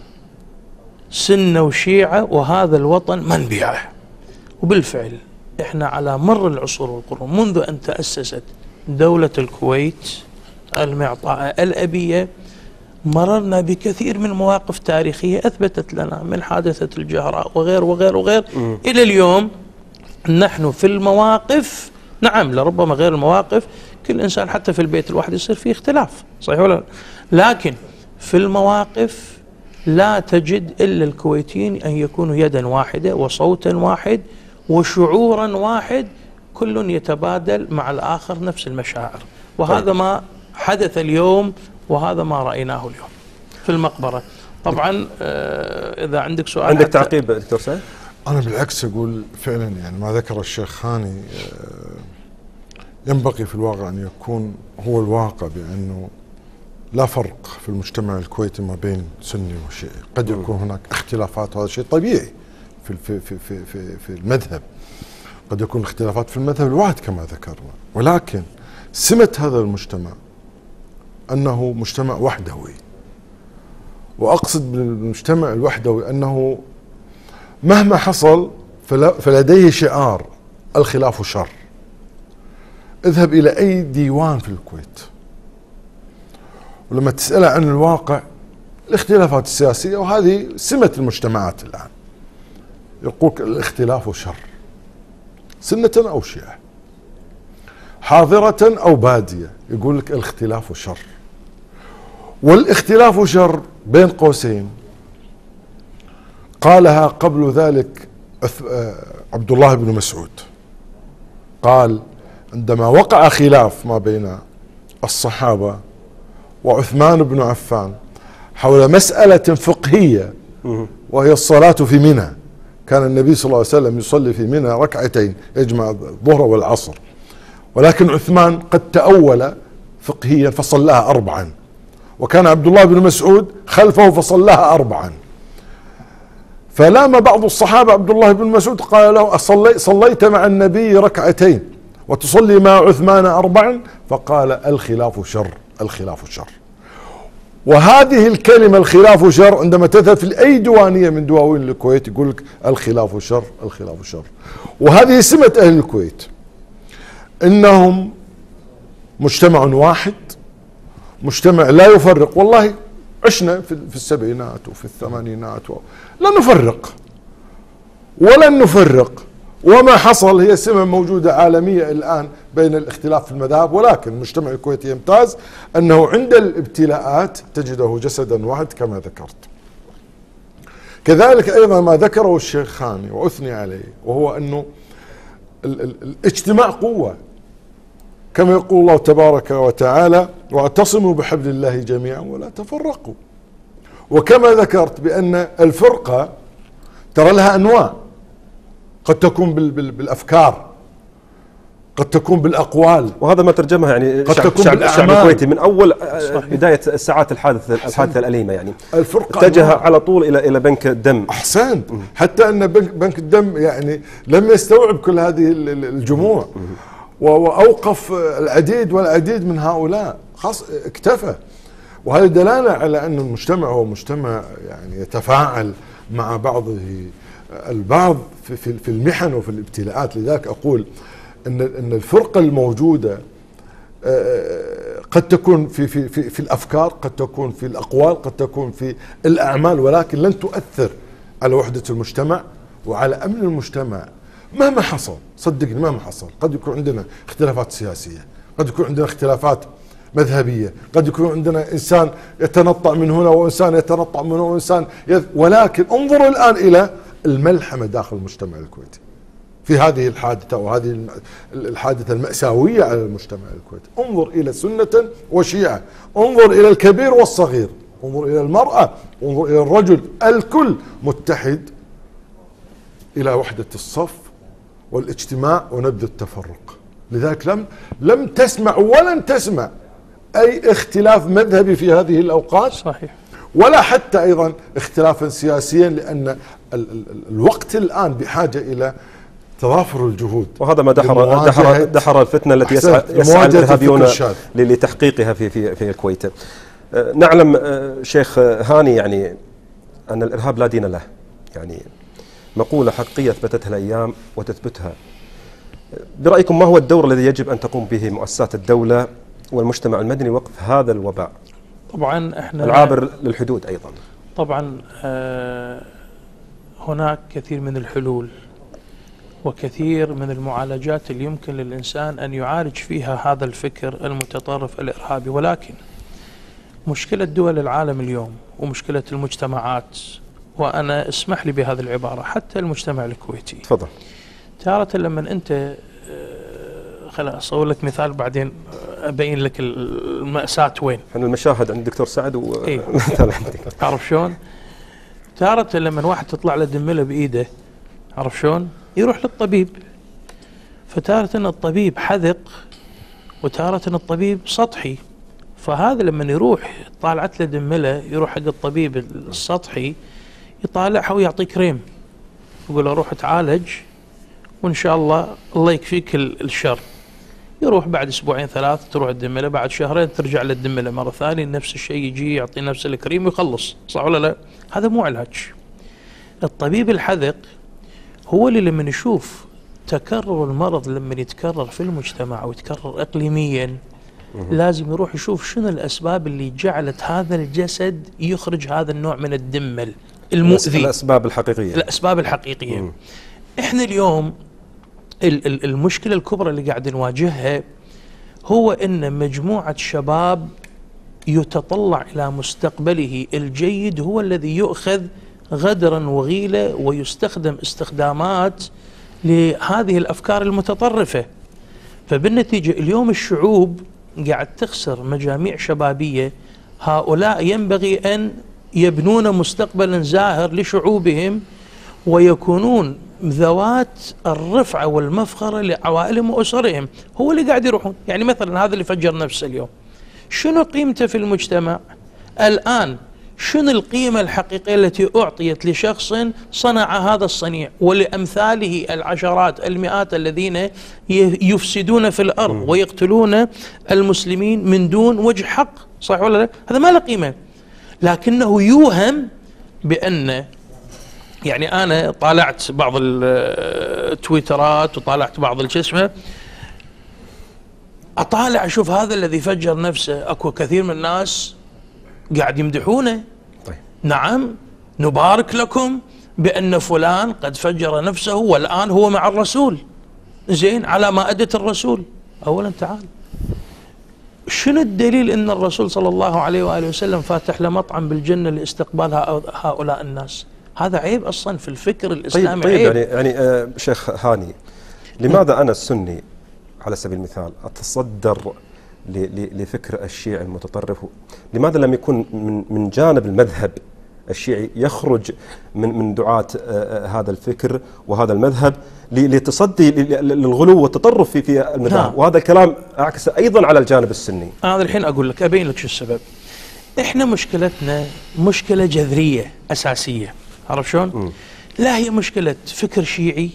سنة وشيعة وهذا الوطن ما نبيعه وبالفعل إحنا على مر العصور والقرون منذ أن تأسست دولة الكويت المعطاءة الأبية مررنا بكثير من مواقف تاريخية أثبتت لنا من حادثة الجهراء وغير وغير وغير م. إلى اليوم نحن في المواقف نعم لربما غير المواقف كل إنسان حتى في البيت الواحد يصير فيه اختلاف صحيح ولا لكن في المواقف لا تجد إلا الكويتيين أن يكونوا يدا واحدة وصوتا واحد وشعورا واحد كل يتبادل مع الآخر نفس المشاعر وهذا طيب. ما حدث اليوم وهذا ما رأيناه اليوم في المقبرة. طبعا آه، إذا عندك سؤال عندك تعقيب دكتور سعيد؟ أنا بالعكس أقول فعلا يعني ما ذكر الشيخ خاني آه، ينبغي في الواقع أن يكون هو الواقع بأنه لا فرق في المجتمع الكويتي ما بين سني وشيعي. قد يكون هناك اختلافات وهذا شيء طبيعي في في في في في, في المذهب. قد يكون اختلافات في المذهب الواحد كما ذكرنا. ولكن سمة هذا المجتمع أنه مجتمع وحدوي. وأقصد بالمجتمع الوحدوي أنه مهما حصل فلديه شعار الخلاف شر. اذهب إلى أي ديوان في الكويت. ولما تسأله عن الواقع الاختلافات السياسية وهذه سمة المجتمعات الآن يقولك الاختلاف شر. سنة أو شيعة. حاضرة أو بادية يقول لك الاختلاف شر. والاختلاف شر بين قوسين. قالها قبل ذلك آه، عبد الله بن مسعود. قال عندما وقع خلاف ما بين الصحابة وعثمان بن عفان حول مسألة فقهية وهي الصلاة في منى كان النبي صلى الله عليه وسلم يصلي في منى ركعتين يجمع الظهر والعصر. ولكن عثمان قد تأول فقهيا فصلاها أربعا. وكان عبد الله بن مسعود خلفه فصلاها أربعا. فلام بعض الصحابة عبد الله بن مسعود قال له أصلي صليت مع النبي ركعتين وتصلي مع عثمان أربعا؟ فقال الخلاف شر الخلاف شر. وهذه الكلمة الخلاف شر عندما تذهب في أي ديوانية من دواوين الكويت يقول لك الخلاف شر الخلاف شر. وهذه سمة أهل الكويت إنهم مجتمع واحد مجتمع لا يفرق. والله عشنا في السبعينات وفي الثمانينات و... لا نفرق. ولن نفرق. وما حصل هي سمة موجودة عالمية الآن بين الاختلاف في المذاهب ولكن المجتمع الكويتي يمتاز أنه عند الابتلاءات تجده جسدا واحد كما ذكرت. كذلك أيضا ما ذكره الشيخ خاني وأثني عليه وهو أنه الاجتماع قوة. كما يقول الله تبارك وتعالى واعتصموا بحبل الله جميعا ولا تفرقوا. وكما ذكرت بأن الفرقة ترى لها أنواع. قد تكون بالأفكار. قد تكون بالأقوال. وهذا ما ترجمها يعني قد تكون الشعب, الشعب الكويتي من أول صحيح. بداية الساعات الحادثه الحادثة الأليمة يعني. الفرقة اتجه على طول إلى إلى بنك الدم. احسنت حتى أن بنك الدم يعني لم يستوعب كل هذه الجموع. وأوقف العديد والعديد من هؤلاء. خاص اكتفى. وهذا دلالة على أن المجتمع هو مجتمع يعني يتفاعل مع بعضه البعض في في المحن وفي الابتلاءات. لذلك أقول إن إن الفرقة الموجودة آه، قد تكون في في في, في الأفكار قد تكون في الأقوال قد تكون في الأعمال ولكن لن تؤثر على وحدة المجتمع وعلى أمن المجتمع. مهما حصل صدقني مهما حصل قد يكون عندنا اختلافات سياسية قد يكون عندنا اختلافات مذهبية قد يكون عندنا إنسان يتنطع من هنا وإنسان يتنطع من هنا وإنسان ولكن انظروا الآن إلى الملحمة داخل المجتمع الكويتي. في هذه الحادثة وهذه الحادثة المأساوية على المجتمع الكويتي. انظر إلى سنة وشيعة انظر إلى الكبير والصغير انظر إلى المرأة انظر إلى الرجل الكل متحد إلى وحدة الصف والاجتماع ونبذ التفرق. لذلك لم لم تسمع ولن تسمع أي اختلاف مذهبي في هذه الأوقات. صحيح. ولا حتى أيضا اختلافا سياسيا لأن الوقت الآن بحاجة إلى تضافر الجهود وهذا ما دحر دحر دحر الفتنة التي يسعى, يسعى الإرهابيون لتحقيقها في في في الكويت. أه، نعلم أه، شيخ هاني يعني أن الإرهاب لا دين له. يعني مقولة حقيقية أثبتتها الأيام وتثبتها. برأيكم ما هو الدور الذي يجب أن تقوم به مؤسسات الدولة والمجتمع المدني وقف هذا الوباء؟ طبعا إحنا العابر للحدود أيضا. طبعا أه، هناك كثير من الحلول وكثير من المعالجات اللي يمكن للإنسان أن يعالج فيها هذا الفكر المتطرف الإرهابي ولكن مشكلة دول العالم اليوم ومشكلة المجتمعات وأنا اسمح لي بهذه العبارة حتى المجتمع الكويتي تفضل تارة لما أنت آه، خلا أصور لك مثال بعدين أبين لك المأساة وين إحنا المشاهد عند الدكتور سعد و إيه؟ <laughs> تعرف شلون؟ تارة لما واحد تطلع له دمله بإيده عرف شلون؟ يروح للطبيب فتارة الطبيب حذق وتارة الطبيب سطحي فهذا لما يروح طالعت له دمله يروح حق الطبيب السطحي يطالعها ويعطيه كريم يقول له روح تعالج وإن شاء الله الله يكفيك الشر. يروح بعد أسبوعين ثلاث تروح الدملة بعد شهرين ترجع للدملة مرة ثانية نفس الشيء يجي يعطي نفس الكريم ويخلص. صح ولا لا؟ هذا مو علاج. الطبيب الحذق هو اللي لما نشوف تكرر المرض لما يتكرر في المجتمع أو يتكرر اقليميا لازم يروح يشوف شنو الأسباب اللي جعلت هذا الجسد يخرج هذا النوع من الدمل. المؤذي. الأسباب الحقيقية. الأسباب الحقيقية. مم. إحنا اليوم المشكلة الكبرى اللي قاعد نواجهها هو إن مجموعة شباب يتطلع إلى مستقبله. الجيد هو الذي يؤخذ غدرا وغيلة ويستخدم استخدامات لهذه الأفكار المتطرفة. فبالنتيجة اليوم الشعوب قاعد تخسر مجاميع شبابية. هؤلاء ينبغي أن يبنون مستقبلا زاهر لشعوبهم ويكونون ذوات الرفعة والمفخرة لعوائلهم وأسرهم هو اللي قاعد يروحون. يعني مثلا هذا اللي فجر نفسه اليوم. شنو قيمته في المجتمع؟ الآن شنو القيمة الحقيقية التي أعطيت لشخص صنع هذا الصنيع؟ ولأمثاله العشرات المئات الذين يفسدون في الأرض ويقتلون المسلمين من دون وجه حق. صح ولا لا؟ هذا ما له قيمة. لكنه يوهم بأن يعني أنا طالعت بعض التويترات وطالعت بعض الجسمة أطالع أشوف هذا الذي فجر نفسه. أكو كثير من الناس قاعد يمدحونه. طيب. نعم نبارك لكم بأن فلان قد فجر نفسه والآن هو مع الرسول. زين على مائدة الرسول. أولا تعال. شنو الدليل أن الرسول صلى الله عليه وآله وسلم فاتح له مطعم بالجنة لاستقبال هؤلاء الناس هذا عيب أصلا في الفكر طيب، الإسلامي طيب, طيب عيب. يعني, يعني آه شيخ هاني لماذا أنا السني على سبيل المثال أتصدر لفكر الشيعي المتطرف لماذا لم يكون من من جانب المذهب الشيعي يخرج من من دعاة آه، آه، هذا الفكر وهذا المذهب لتصدي للغلو والتطرف في في المذاهب نعم. وهذا الكلام اعكس أيضا على الجانب السني. أنا الحين أقول لك أبين لك شو السبب. إحنا مشكلتنا مشكلة جذرية أساسية. عرفت شلون؟ لا هي مشكلة فكر شيعي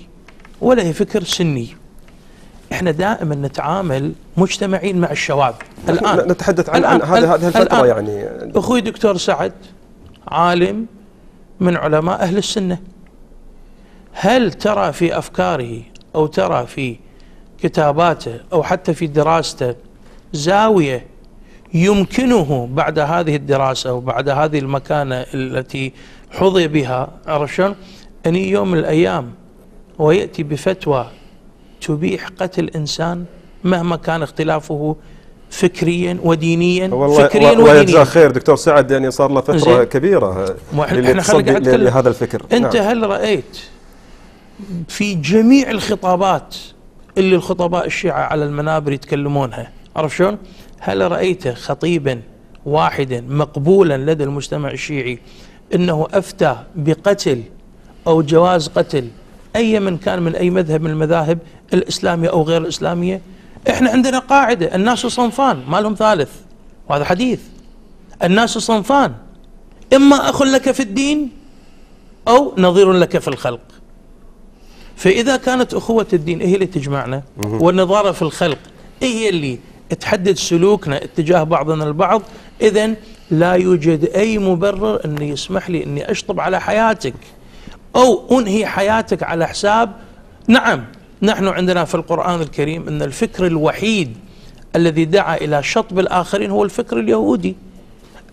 ولا هي فكر سني. إحنا دائما نتعامل مجتمعين مع الشواذ الآن. نتحدث عن, عن هذه هذه الفترة يعني. أخوي دكتور سعد عالم من علماء أهل السنة هل ترى في أفكاره أو ترى في كتاباته أو حتى في دراسته زاوية يمكنه بعد هذه الدراسة وبعد هذه المكانة التي حظي بها عرفت شلون؟ أن يوم من الأيام ويأتي بفتوى تبيح قتل إنسان مهما كان اختلافه فكريا ودينيا والله فكريا ودينيا ويجزاه خير دكتور سعد يعني صار له فتره زي. كبيرة إحنا لهذا الفكر أنت نعم. هل رأيت في جميع الخطابات اللي الخطباء الشيعة على المنابر يتكلمونها عرف شلون؟ هل رأيت خطيبا واحدا مقبولا لدى المجتمع الشيعي إنه أفتى بقتل أو جواز قتل أي من كان من أي مذهب من المذاهب الإسلامية أو غير الإسلامية إحنا عندنا قاعدة الناس صنفان ما لهم ثالث وهذا حديث. الناس صنفان إما اخ لك في الدين أو نظير لك في الخلق. فإذا كانت أخوة الدين هي اللي تجمعنا والنظارة في الخلق هي اللي تحدد سلوكنا اتجاه بعضنا البعض. اذا لا يوجد أي مبرر إنه يسمح لي إني أشطب على حياتك أو أنهي حياتك على حساب نعم نحن عندنا في القرآن الكريم أن الفكر الوحيد الذي دعا إلى شطب الآخرين هو الفكر اليهودي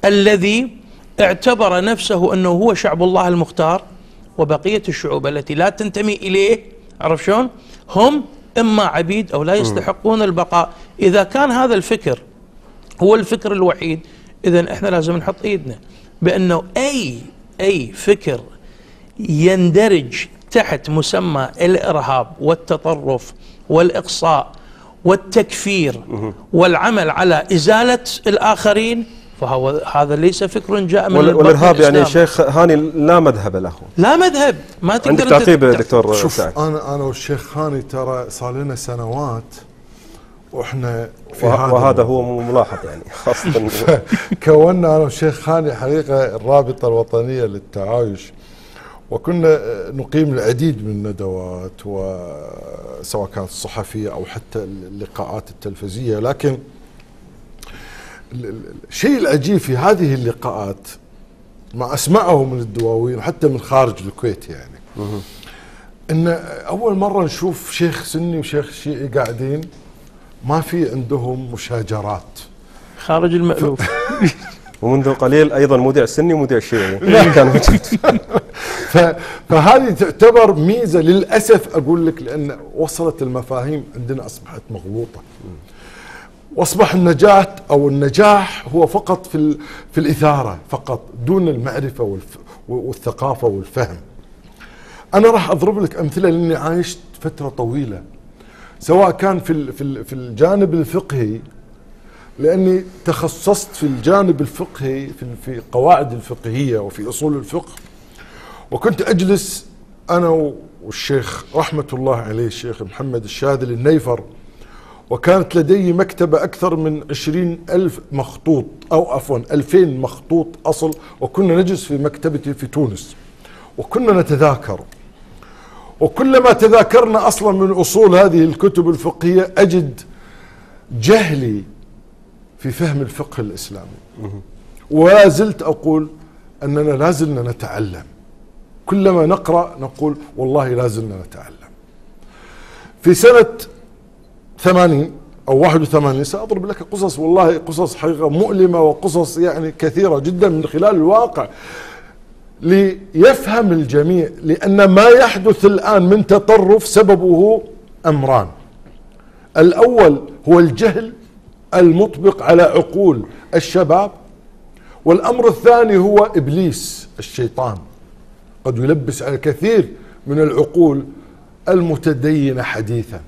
الذي اعتبر نفسه أنه هو شعب الله المختار وبقية الشعوب التي لا تنتمي إليه عرف شلون؟ هم إما عبيد أو لا يستحقون البقاء، إذا كان هذا الفكر هو الفكر الوحيد اذا إحنا لازم نحط إيدنا بأنه أي أي فكر يندرج تحت مسمى الإرهاب والتطرف والإقصاء والتكفير والعمل على إزالة الآخرين فهو هذا ليس فكر جاء من والإرهاب يعني شيخ هاني لا مذهب له. لا مذهب ما تقدر عندك تعقيب دكتور شوف سعد. أنا أنا والشيخ هاني ترى صار لنا سنوات وإحنا في هذا وهذا هو ملاحظ يعني خاصة. <laughs> كونا أنا والشيخ هاني حقيقة الرابطة الوطنية للتعايش وكنا نقيم العديد من الندوات وسواء كانت صحفيه أو حتى اللقاءات التلفزيونيه لكن الشيء العجيب في هذه اللقاءات ما أسمعه من الدواوين حتى من خارج الكويت يعني إن أول مرة نشوف شيخ سني وشيخ شيعي قاعدين ما في عندهم مشاجرات. خارج المألوف. <laughs> ومنذ قليل أيضا مذيع سني ومذيع شيعي. كان <laughs> فهذه تعتبر ميزة للأسف أقول لك لأن وصلت المفاهيم عندنا أصبحت مغلوطة. وأصبح النجاة أو النجاح هو فقط في في الإثارة فقط دون المعرفة والثقافة والفهم. أنا راح أضرب لك أمثلة لأني عايشت فترة طويلة. سواء كان في في الجانب الفقهي لأني تخصصت في الجانب الفقهي في في القواعد الفقهية وفي أصول الفقه. وكنت أجلس أنا والشيخ رحمة الله عليه الشيخ محمد الشاذلي النيفر وكانت لدي مكتبة أكثر من عشرين ألف مخطوط أو عفوا ألفين مخطوط أصل وكنا نجلس في مكتبتي في تونس وكنا نتذاكر وكلما تذاكرنا أصلا من أصول هذه الكتب الفقهية أجد جهلي في فهم الفقه الإسلامي. ولا زلت أقول أننا لازلنا نتعلم. كلما نقرأ نقول والله لازلنا نتعلم. في سنة 80 أو 81 سأضرب لك قصص والله قصص حقيقة مؤلمة وقصص يعني كثيرة جدا من خلال الواقع ليفهم الجميع لأن ما يحدث الآن من تطرف سببه أمران. الأول هو الجهل المطبق على عقول الشباب والأمر الثاني هو إبليس الشيطان. قد يلبس على كثير من العقول المتدينة حديثا.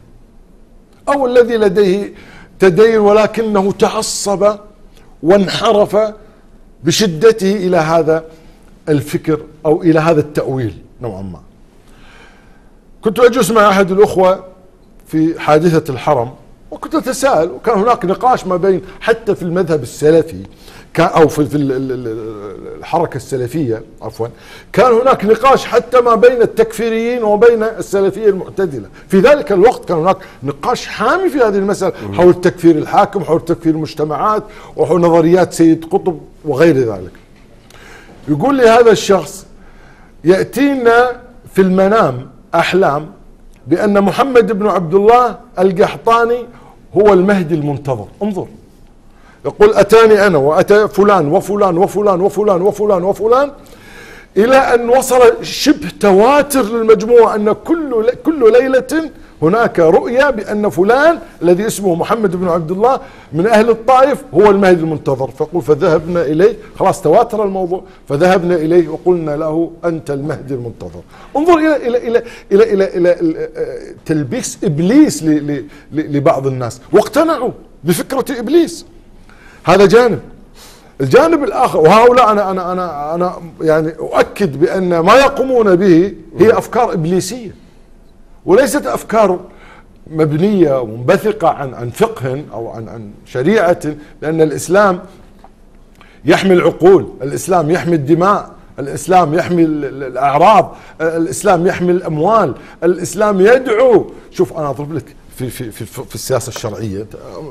أو الذي لديه تدين ولكنه تعصب وانحرف بشدته إلى هذا الفكر أو إلى هذا التأويل نوعا ما. كنت أجلس مع أحد الأخوة في حادثة الحرم وكنت أتساءل وكان هناك نقاش ما بين حتى في المذهب السلفي أو في الحركة السلفية عفوا كان هناك نقاش حتى ما بين التكفيريين وبين السلفية المعتدلة. في ذلك الوقت كان هناك نقاش حامي في هذه المسألة حول تكفير الحاكم حول تكفير المجتمعات وحول نظريات سيد قطب وغير ذلك. يقول لي هذا الشخص يأتينا في المنام أحلام بأن محمد بن عبد الله القحطاني هو المهدي المنتظر. انظر. يقول أتاني أنا وأتى فلان وفلان وفلان وفلان وفلان وفلان إلى أن وصل شبه تواتر للمجموعة أن كل كل ليلة هناك رؤيا بأن فلان الذي اسمه محمد بن عبد الله من أهل الطائف هو المهدي المنتظر. فقل فذهبنا إليه خلاص تواتر الموضوع فذهبنا إليه وقلنا له أنت المهدي المنتظر. انظر إلى إلى إلى إلى إلى, إلى تلبيس إبليس لبعض الناس. واقتنعوا بفكرة إبليس. هذا جانب. الجانب الآخر وهؤلاء أنا أنا أنا أنا يعني أؤكد بأن ما يقومون به هي أفكار إبليسية وليست أفكار مبنية ومنبثقه عن عن فقه أو عن عن شريعة لأن الإسلام يحمي العقول، الإسلام يحمي الدماء، الإسلام يحمي الأعراض، الإسلام يحمي الأموال، الإسلام يدعو، شوف أنا أضرب لك في في في, في السياسة الشرعية.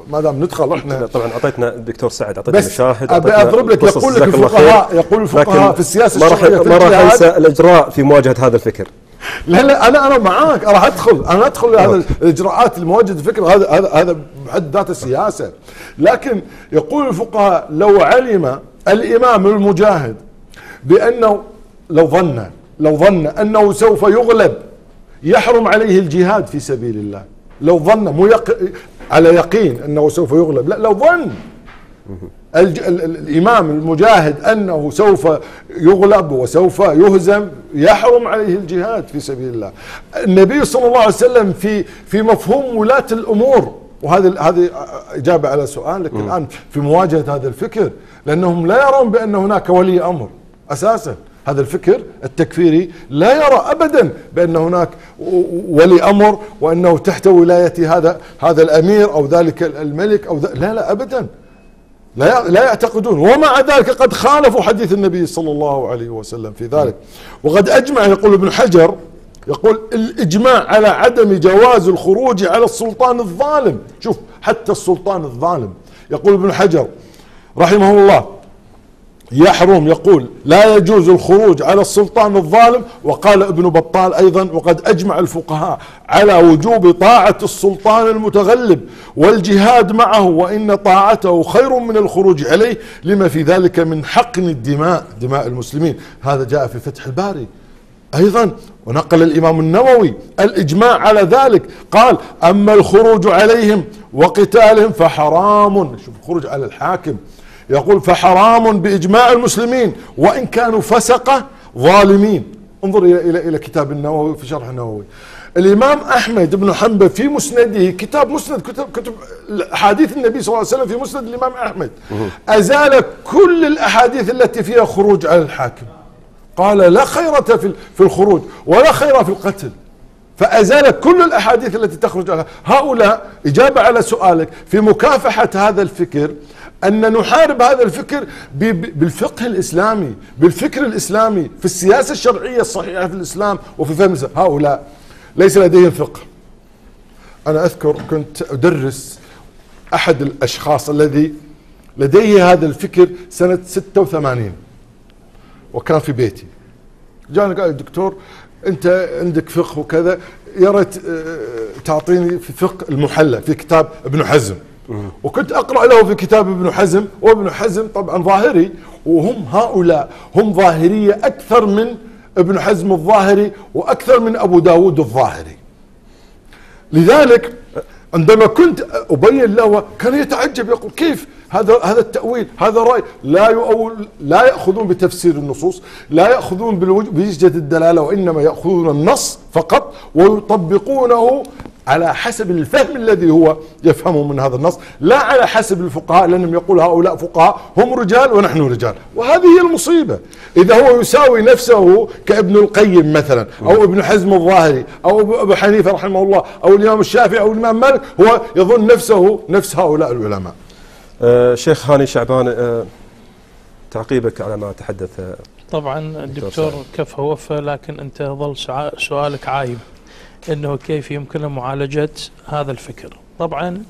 ما دام ندخل إحنا طبعا أعطيتنا الدكتور سعد أعطيتنا مشاهد ابي أضرب لك يقول لك الفقهاء يقول الفقهاء في السياسة ما راح ما راح انسى الإجراء في مواجهة هذا الفكر. لا لا أنا أنا معاك راح أدخل أنا أدخل هذا الإجراءات المواجهه الفكر. هذا هذا هذا بحد ذاته السياسة لكن يقول الفقهاء لو علم الإمام المجاهد بانه لو ظن لو ظن أنه سوف يغلب يحرم عليه الجهاد في سبيل الله. لو ظن مو يق... على يقين أنه سوف يغلب. لا لو ظن. الج... ال... الإمام المجاهد أنه سوف يغلب وسوف يهزم يحرم عليه الجهاد في سبيل الله. النبي صلى الله عليه وسلم في في مفهوم ولاة الأمور وهذه هذه إجابة على سؤالك الآن في مواجهة هذا الفكر لأنهم لا يرون بأن هناك ولي أمر أساسا. هذا الفكر التكفيري لا يرى ابدا بأن هناك ولي أمر وأنه تحت ولاية هذا هذا الأمير أو ذلك الملك أو لا لا ابدا. لا لا يعتقدون. ومع ذلك قد خالفوا حديث النبي صلى الله عليه وسلم في ذلك. وقد أجمع يقول ابن حجر يقول الإجماع على عدم جواز الخروج على السلطان الظالم. شوف حتى السلطان الظالم. يقول ابن حجر رحمه الله يحرم يقول لا يجوز الخروج على السلطان الظالم. وقال ابن بطال أيضا وقد أجمع الفقهاء على وجوب طاعة السلطان المتغلب والجهاد معه وإن طاعته خير من الخروج عليه. لما في ذلك من حقن الدماء دماء المسلمين. هذا جاء في فتح الباري أيضا. ونقل الإمام النووي الإجماع على ذلك. قال أما الخروج عليهم وقتالهم فحرام. شوف الخروج على الحاكم. يقول فحرام بإجماع المسلمين وإن كانوا فسقه ظالمين. انظر إلى إلى إلى كتاب النووي في شرح النووي. الإمام أحمد بن حنبل في مسنده كتاب مسند كتب كتب احاديث النبي صلى الله عليه وسلم في مسند الإمام أحمد. أزال كل الأحاديث التي فيها خروج على الحاكم. قال لا خيرة في في الخروج ولا خير في القتل. فأزال كل الأحاديث التي تخرج على هؤلاء إجابة على سؤالك في مكافحة هذا الفكر أن نحارب هذا الفكر بالفقه الإسلامي بالفكر الإسلامي في السياسة الشرعية الصحيحة في الإسلام وفي فهم هؤلاء ليس لديهم فقه. أنا أذكر كنت أدرس أحد الأشخاص الذي لديه هذا الفكر سنة 86 وكان في بيتي. جاني قال دكتور أنت عندك فقه وكذا يا ريت آه، تعطيني في فقه المحلى في كتاب ابن حزم. وكنت أقرأ له في كتاب ابن حزم وابن حزم طبعا ظاهري وهم هؤلاء هم ظاهرية أكثر من ابن حزم الظاهري وأكثر من أبو داود الظاهري. لذلك عندما كنت أبين له كان يتعجب يقول كيف هذا هذا التأويل هذا رأي؟ لا يؤول لا يأخذون بتفسير النصوص لا يأخذون بوجهة الدلالة وإنما يأخذون النص فقط ويطبقونه على حسب الفهم الذي هو يفهمه من هذا النص لا على حسب الفقهاء لأنهم يقول هؤلاء فقهاء هم رجال ونحن رجال. وهذه هي المصيبة. إذا هو يساوي نفسه كابن القيم مثلا أو ابن حزم الظاهري أو أبو حنيفة رحمه الله أو الإمام الشافعي أو الإمام مالك هو يظن نفسه نفس هؤلاء العلماء. آه شيخ هاني شعبان آه تعقيبك على ما تحدث طبعا الدكتور كفى وفى لكن أنت ظل سؤالك عايب. إنه كيف يمكن معالجه هذا الفكر. طبعا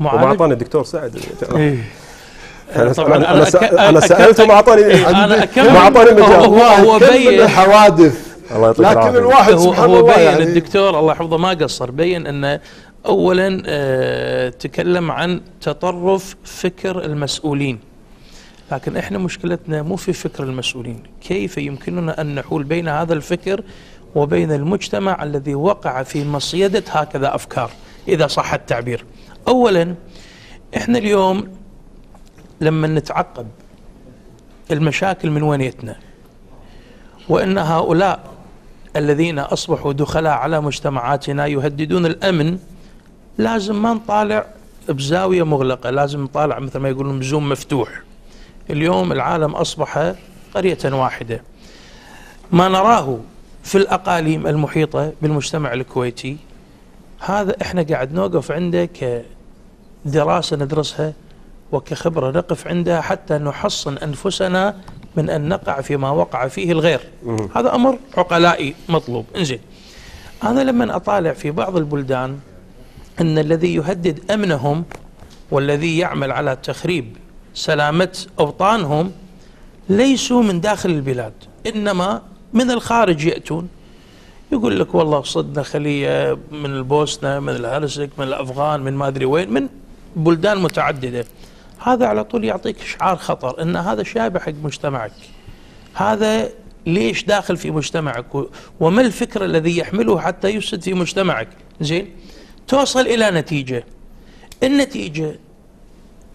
معالج أعطاني الدكتور سعد. إيه. أنا طبعا أنا, أنا سألته ما اعطاني إيه أنا ما أعطاني مجال. هو هو بين الحوادث. الله لكن الواحد هو, سبحان هو الله بين يعني الدكتور الله يحفظه ما قصر بين إنه اولا آه تكلم عن تطرف فكر المسؤولين. لكن إحنا مشكلتنا مو في فكر المسؤولين. كيف يمكننا أن نحول بين هذا الفكر وبين المجتمع الذي وقع في مصيدة هكذا أفكار إذا صح التعبير. أولا إحنا اليوم لما نتعقب المشاكل من وين يتنا؟ وأن هؤلاء الذين أصبحوا دخلاء على مجتمعاتنا يهددون الأمن لازم ما نطالع بزاوية مغلقة لازم نطالع مثل ما يقولون بزوم مفتوح. اليوم العالم أصبح قرية واحدة. ما نراه في الأقاليم المحيطة بالمجتمع الكويتي هذا إحنا قاعد نوقف عنده كدراسة ندرسها وكخبرة نقف عندها حتى نحصن أنفسنا من أن نقع فيما وقع فيه الغير. هذا أمر عقلائي مطلوب. إنزين أنا لما أطالع في بعض البلدان أن الذي يهدد أمنهم والذي يعمل على تخريب سلامة أوطانهم ليسوا من داخل البلاد إنما من الخارج يأتون. يقول لك والله صدنا خلية من البوسنة من الهرسك من الأفغان من ما أدري وين من بلدان متعددة. هذا على طول يعطيك شعار خطر أن هذا شابه حق مجتمعك. هذا ليش داخل في مجتمعك؟ وما الفكر الذي يحمله حتى يفسد في مجتمعك؟ زين توصل إلى نتيجة. النتيجة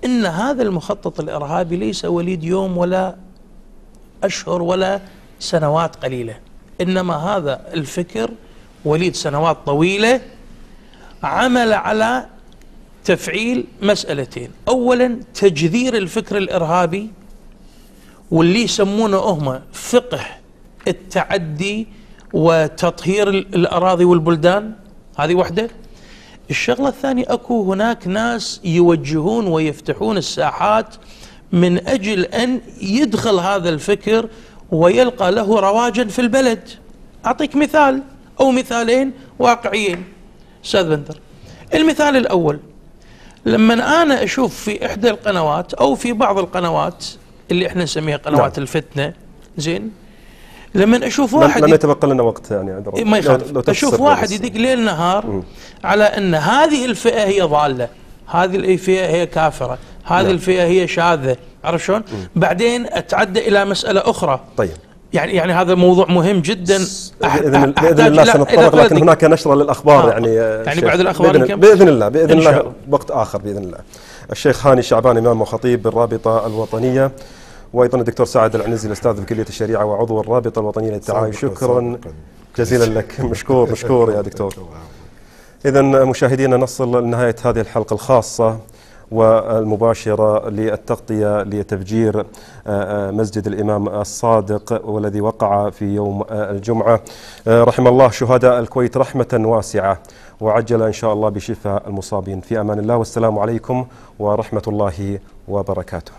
إن هذا المخطط الإرهابي ليس وليد يوم ولا أشهر ولا سنوات قليلة. إنما هذا الفكر وليد سنوات طويلة عمل على تفعيل مسألتين. أولا تجذير الفكر الإرهابي واللي يسمونه هم فقه التعدي وتطهير الأراضي والبلدان. هذه واحدة. الشغلة الثانية أكو هناك ناس يوجهون ويفتحون الساحات من أجل أن يدخل هذا الفكر ويلقى له رواجا في البلد. أعطيك مثال أو مثالين واقعيين. أستاذ بندر المثال الأول. لما أنا أشوف في إحدى القنوات أو في بعض القنوات اللي إحنا نسميها قنوات نعم. الفتنة زين؟ لما أشوف واحد لم يتبقى لنا وقت يعني عند ما يخالف. أشوف واحد يدق ليل نهار م. على أن هذه الفئة هي ضالة. هذه الفئة هي كافرة. هذه نعم. الفئة هي شاذة. عرفت شلون؟ بعدين أتعدى إلى مسألة أخرى. طيب. يعني يعني هذا موضوع مهم جدا. بإذن, بإذن الله سنتطرق لكن هناك نشرة للأخبار آه. يعني يعني بعد الأخبار بإذن, بإذن الله بإذن الله وقت آخر بإذن الله. الشيخ هاني شعبان إمام وخطيب بالرابطة الوطنية وأيضا الدكتور سعد العنزي الأستاذ في كلية الشريعة وعضو الرابطة الوطنية للتعايش شكرا جزيلا لك. <laughs> مشكور مشكور يا دكتور. <laughs> اذا مشاهدينا نصل لنهاية هذه الحلقة الخاصة. والمباشرة للتغطية لتفجير مسجد الإمام الصادق والذي وقع في يوم الجمعة. رحم الله شهداء الكويت رحمة واسعة. وعجل إن شاء الله بشفاء المصابين. في أمان الله والسلام عليكم ورحمة الله وبركاته.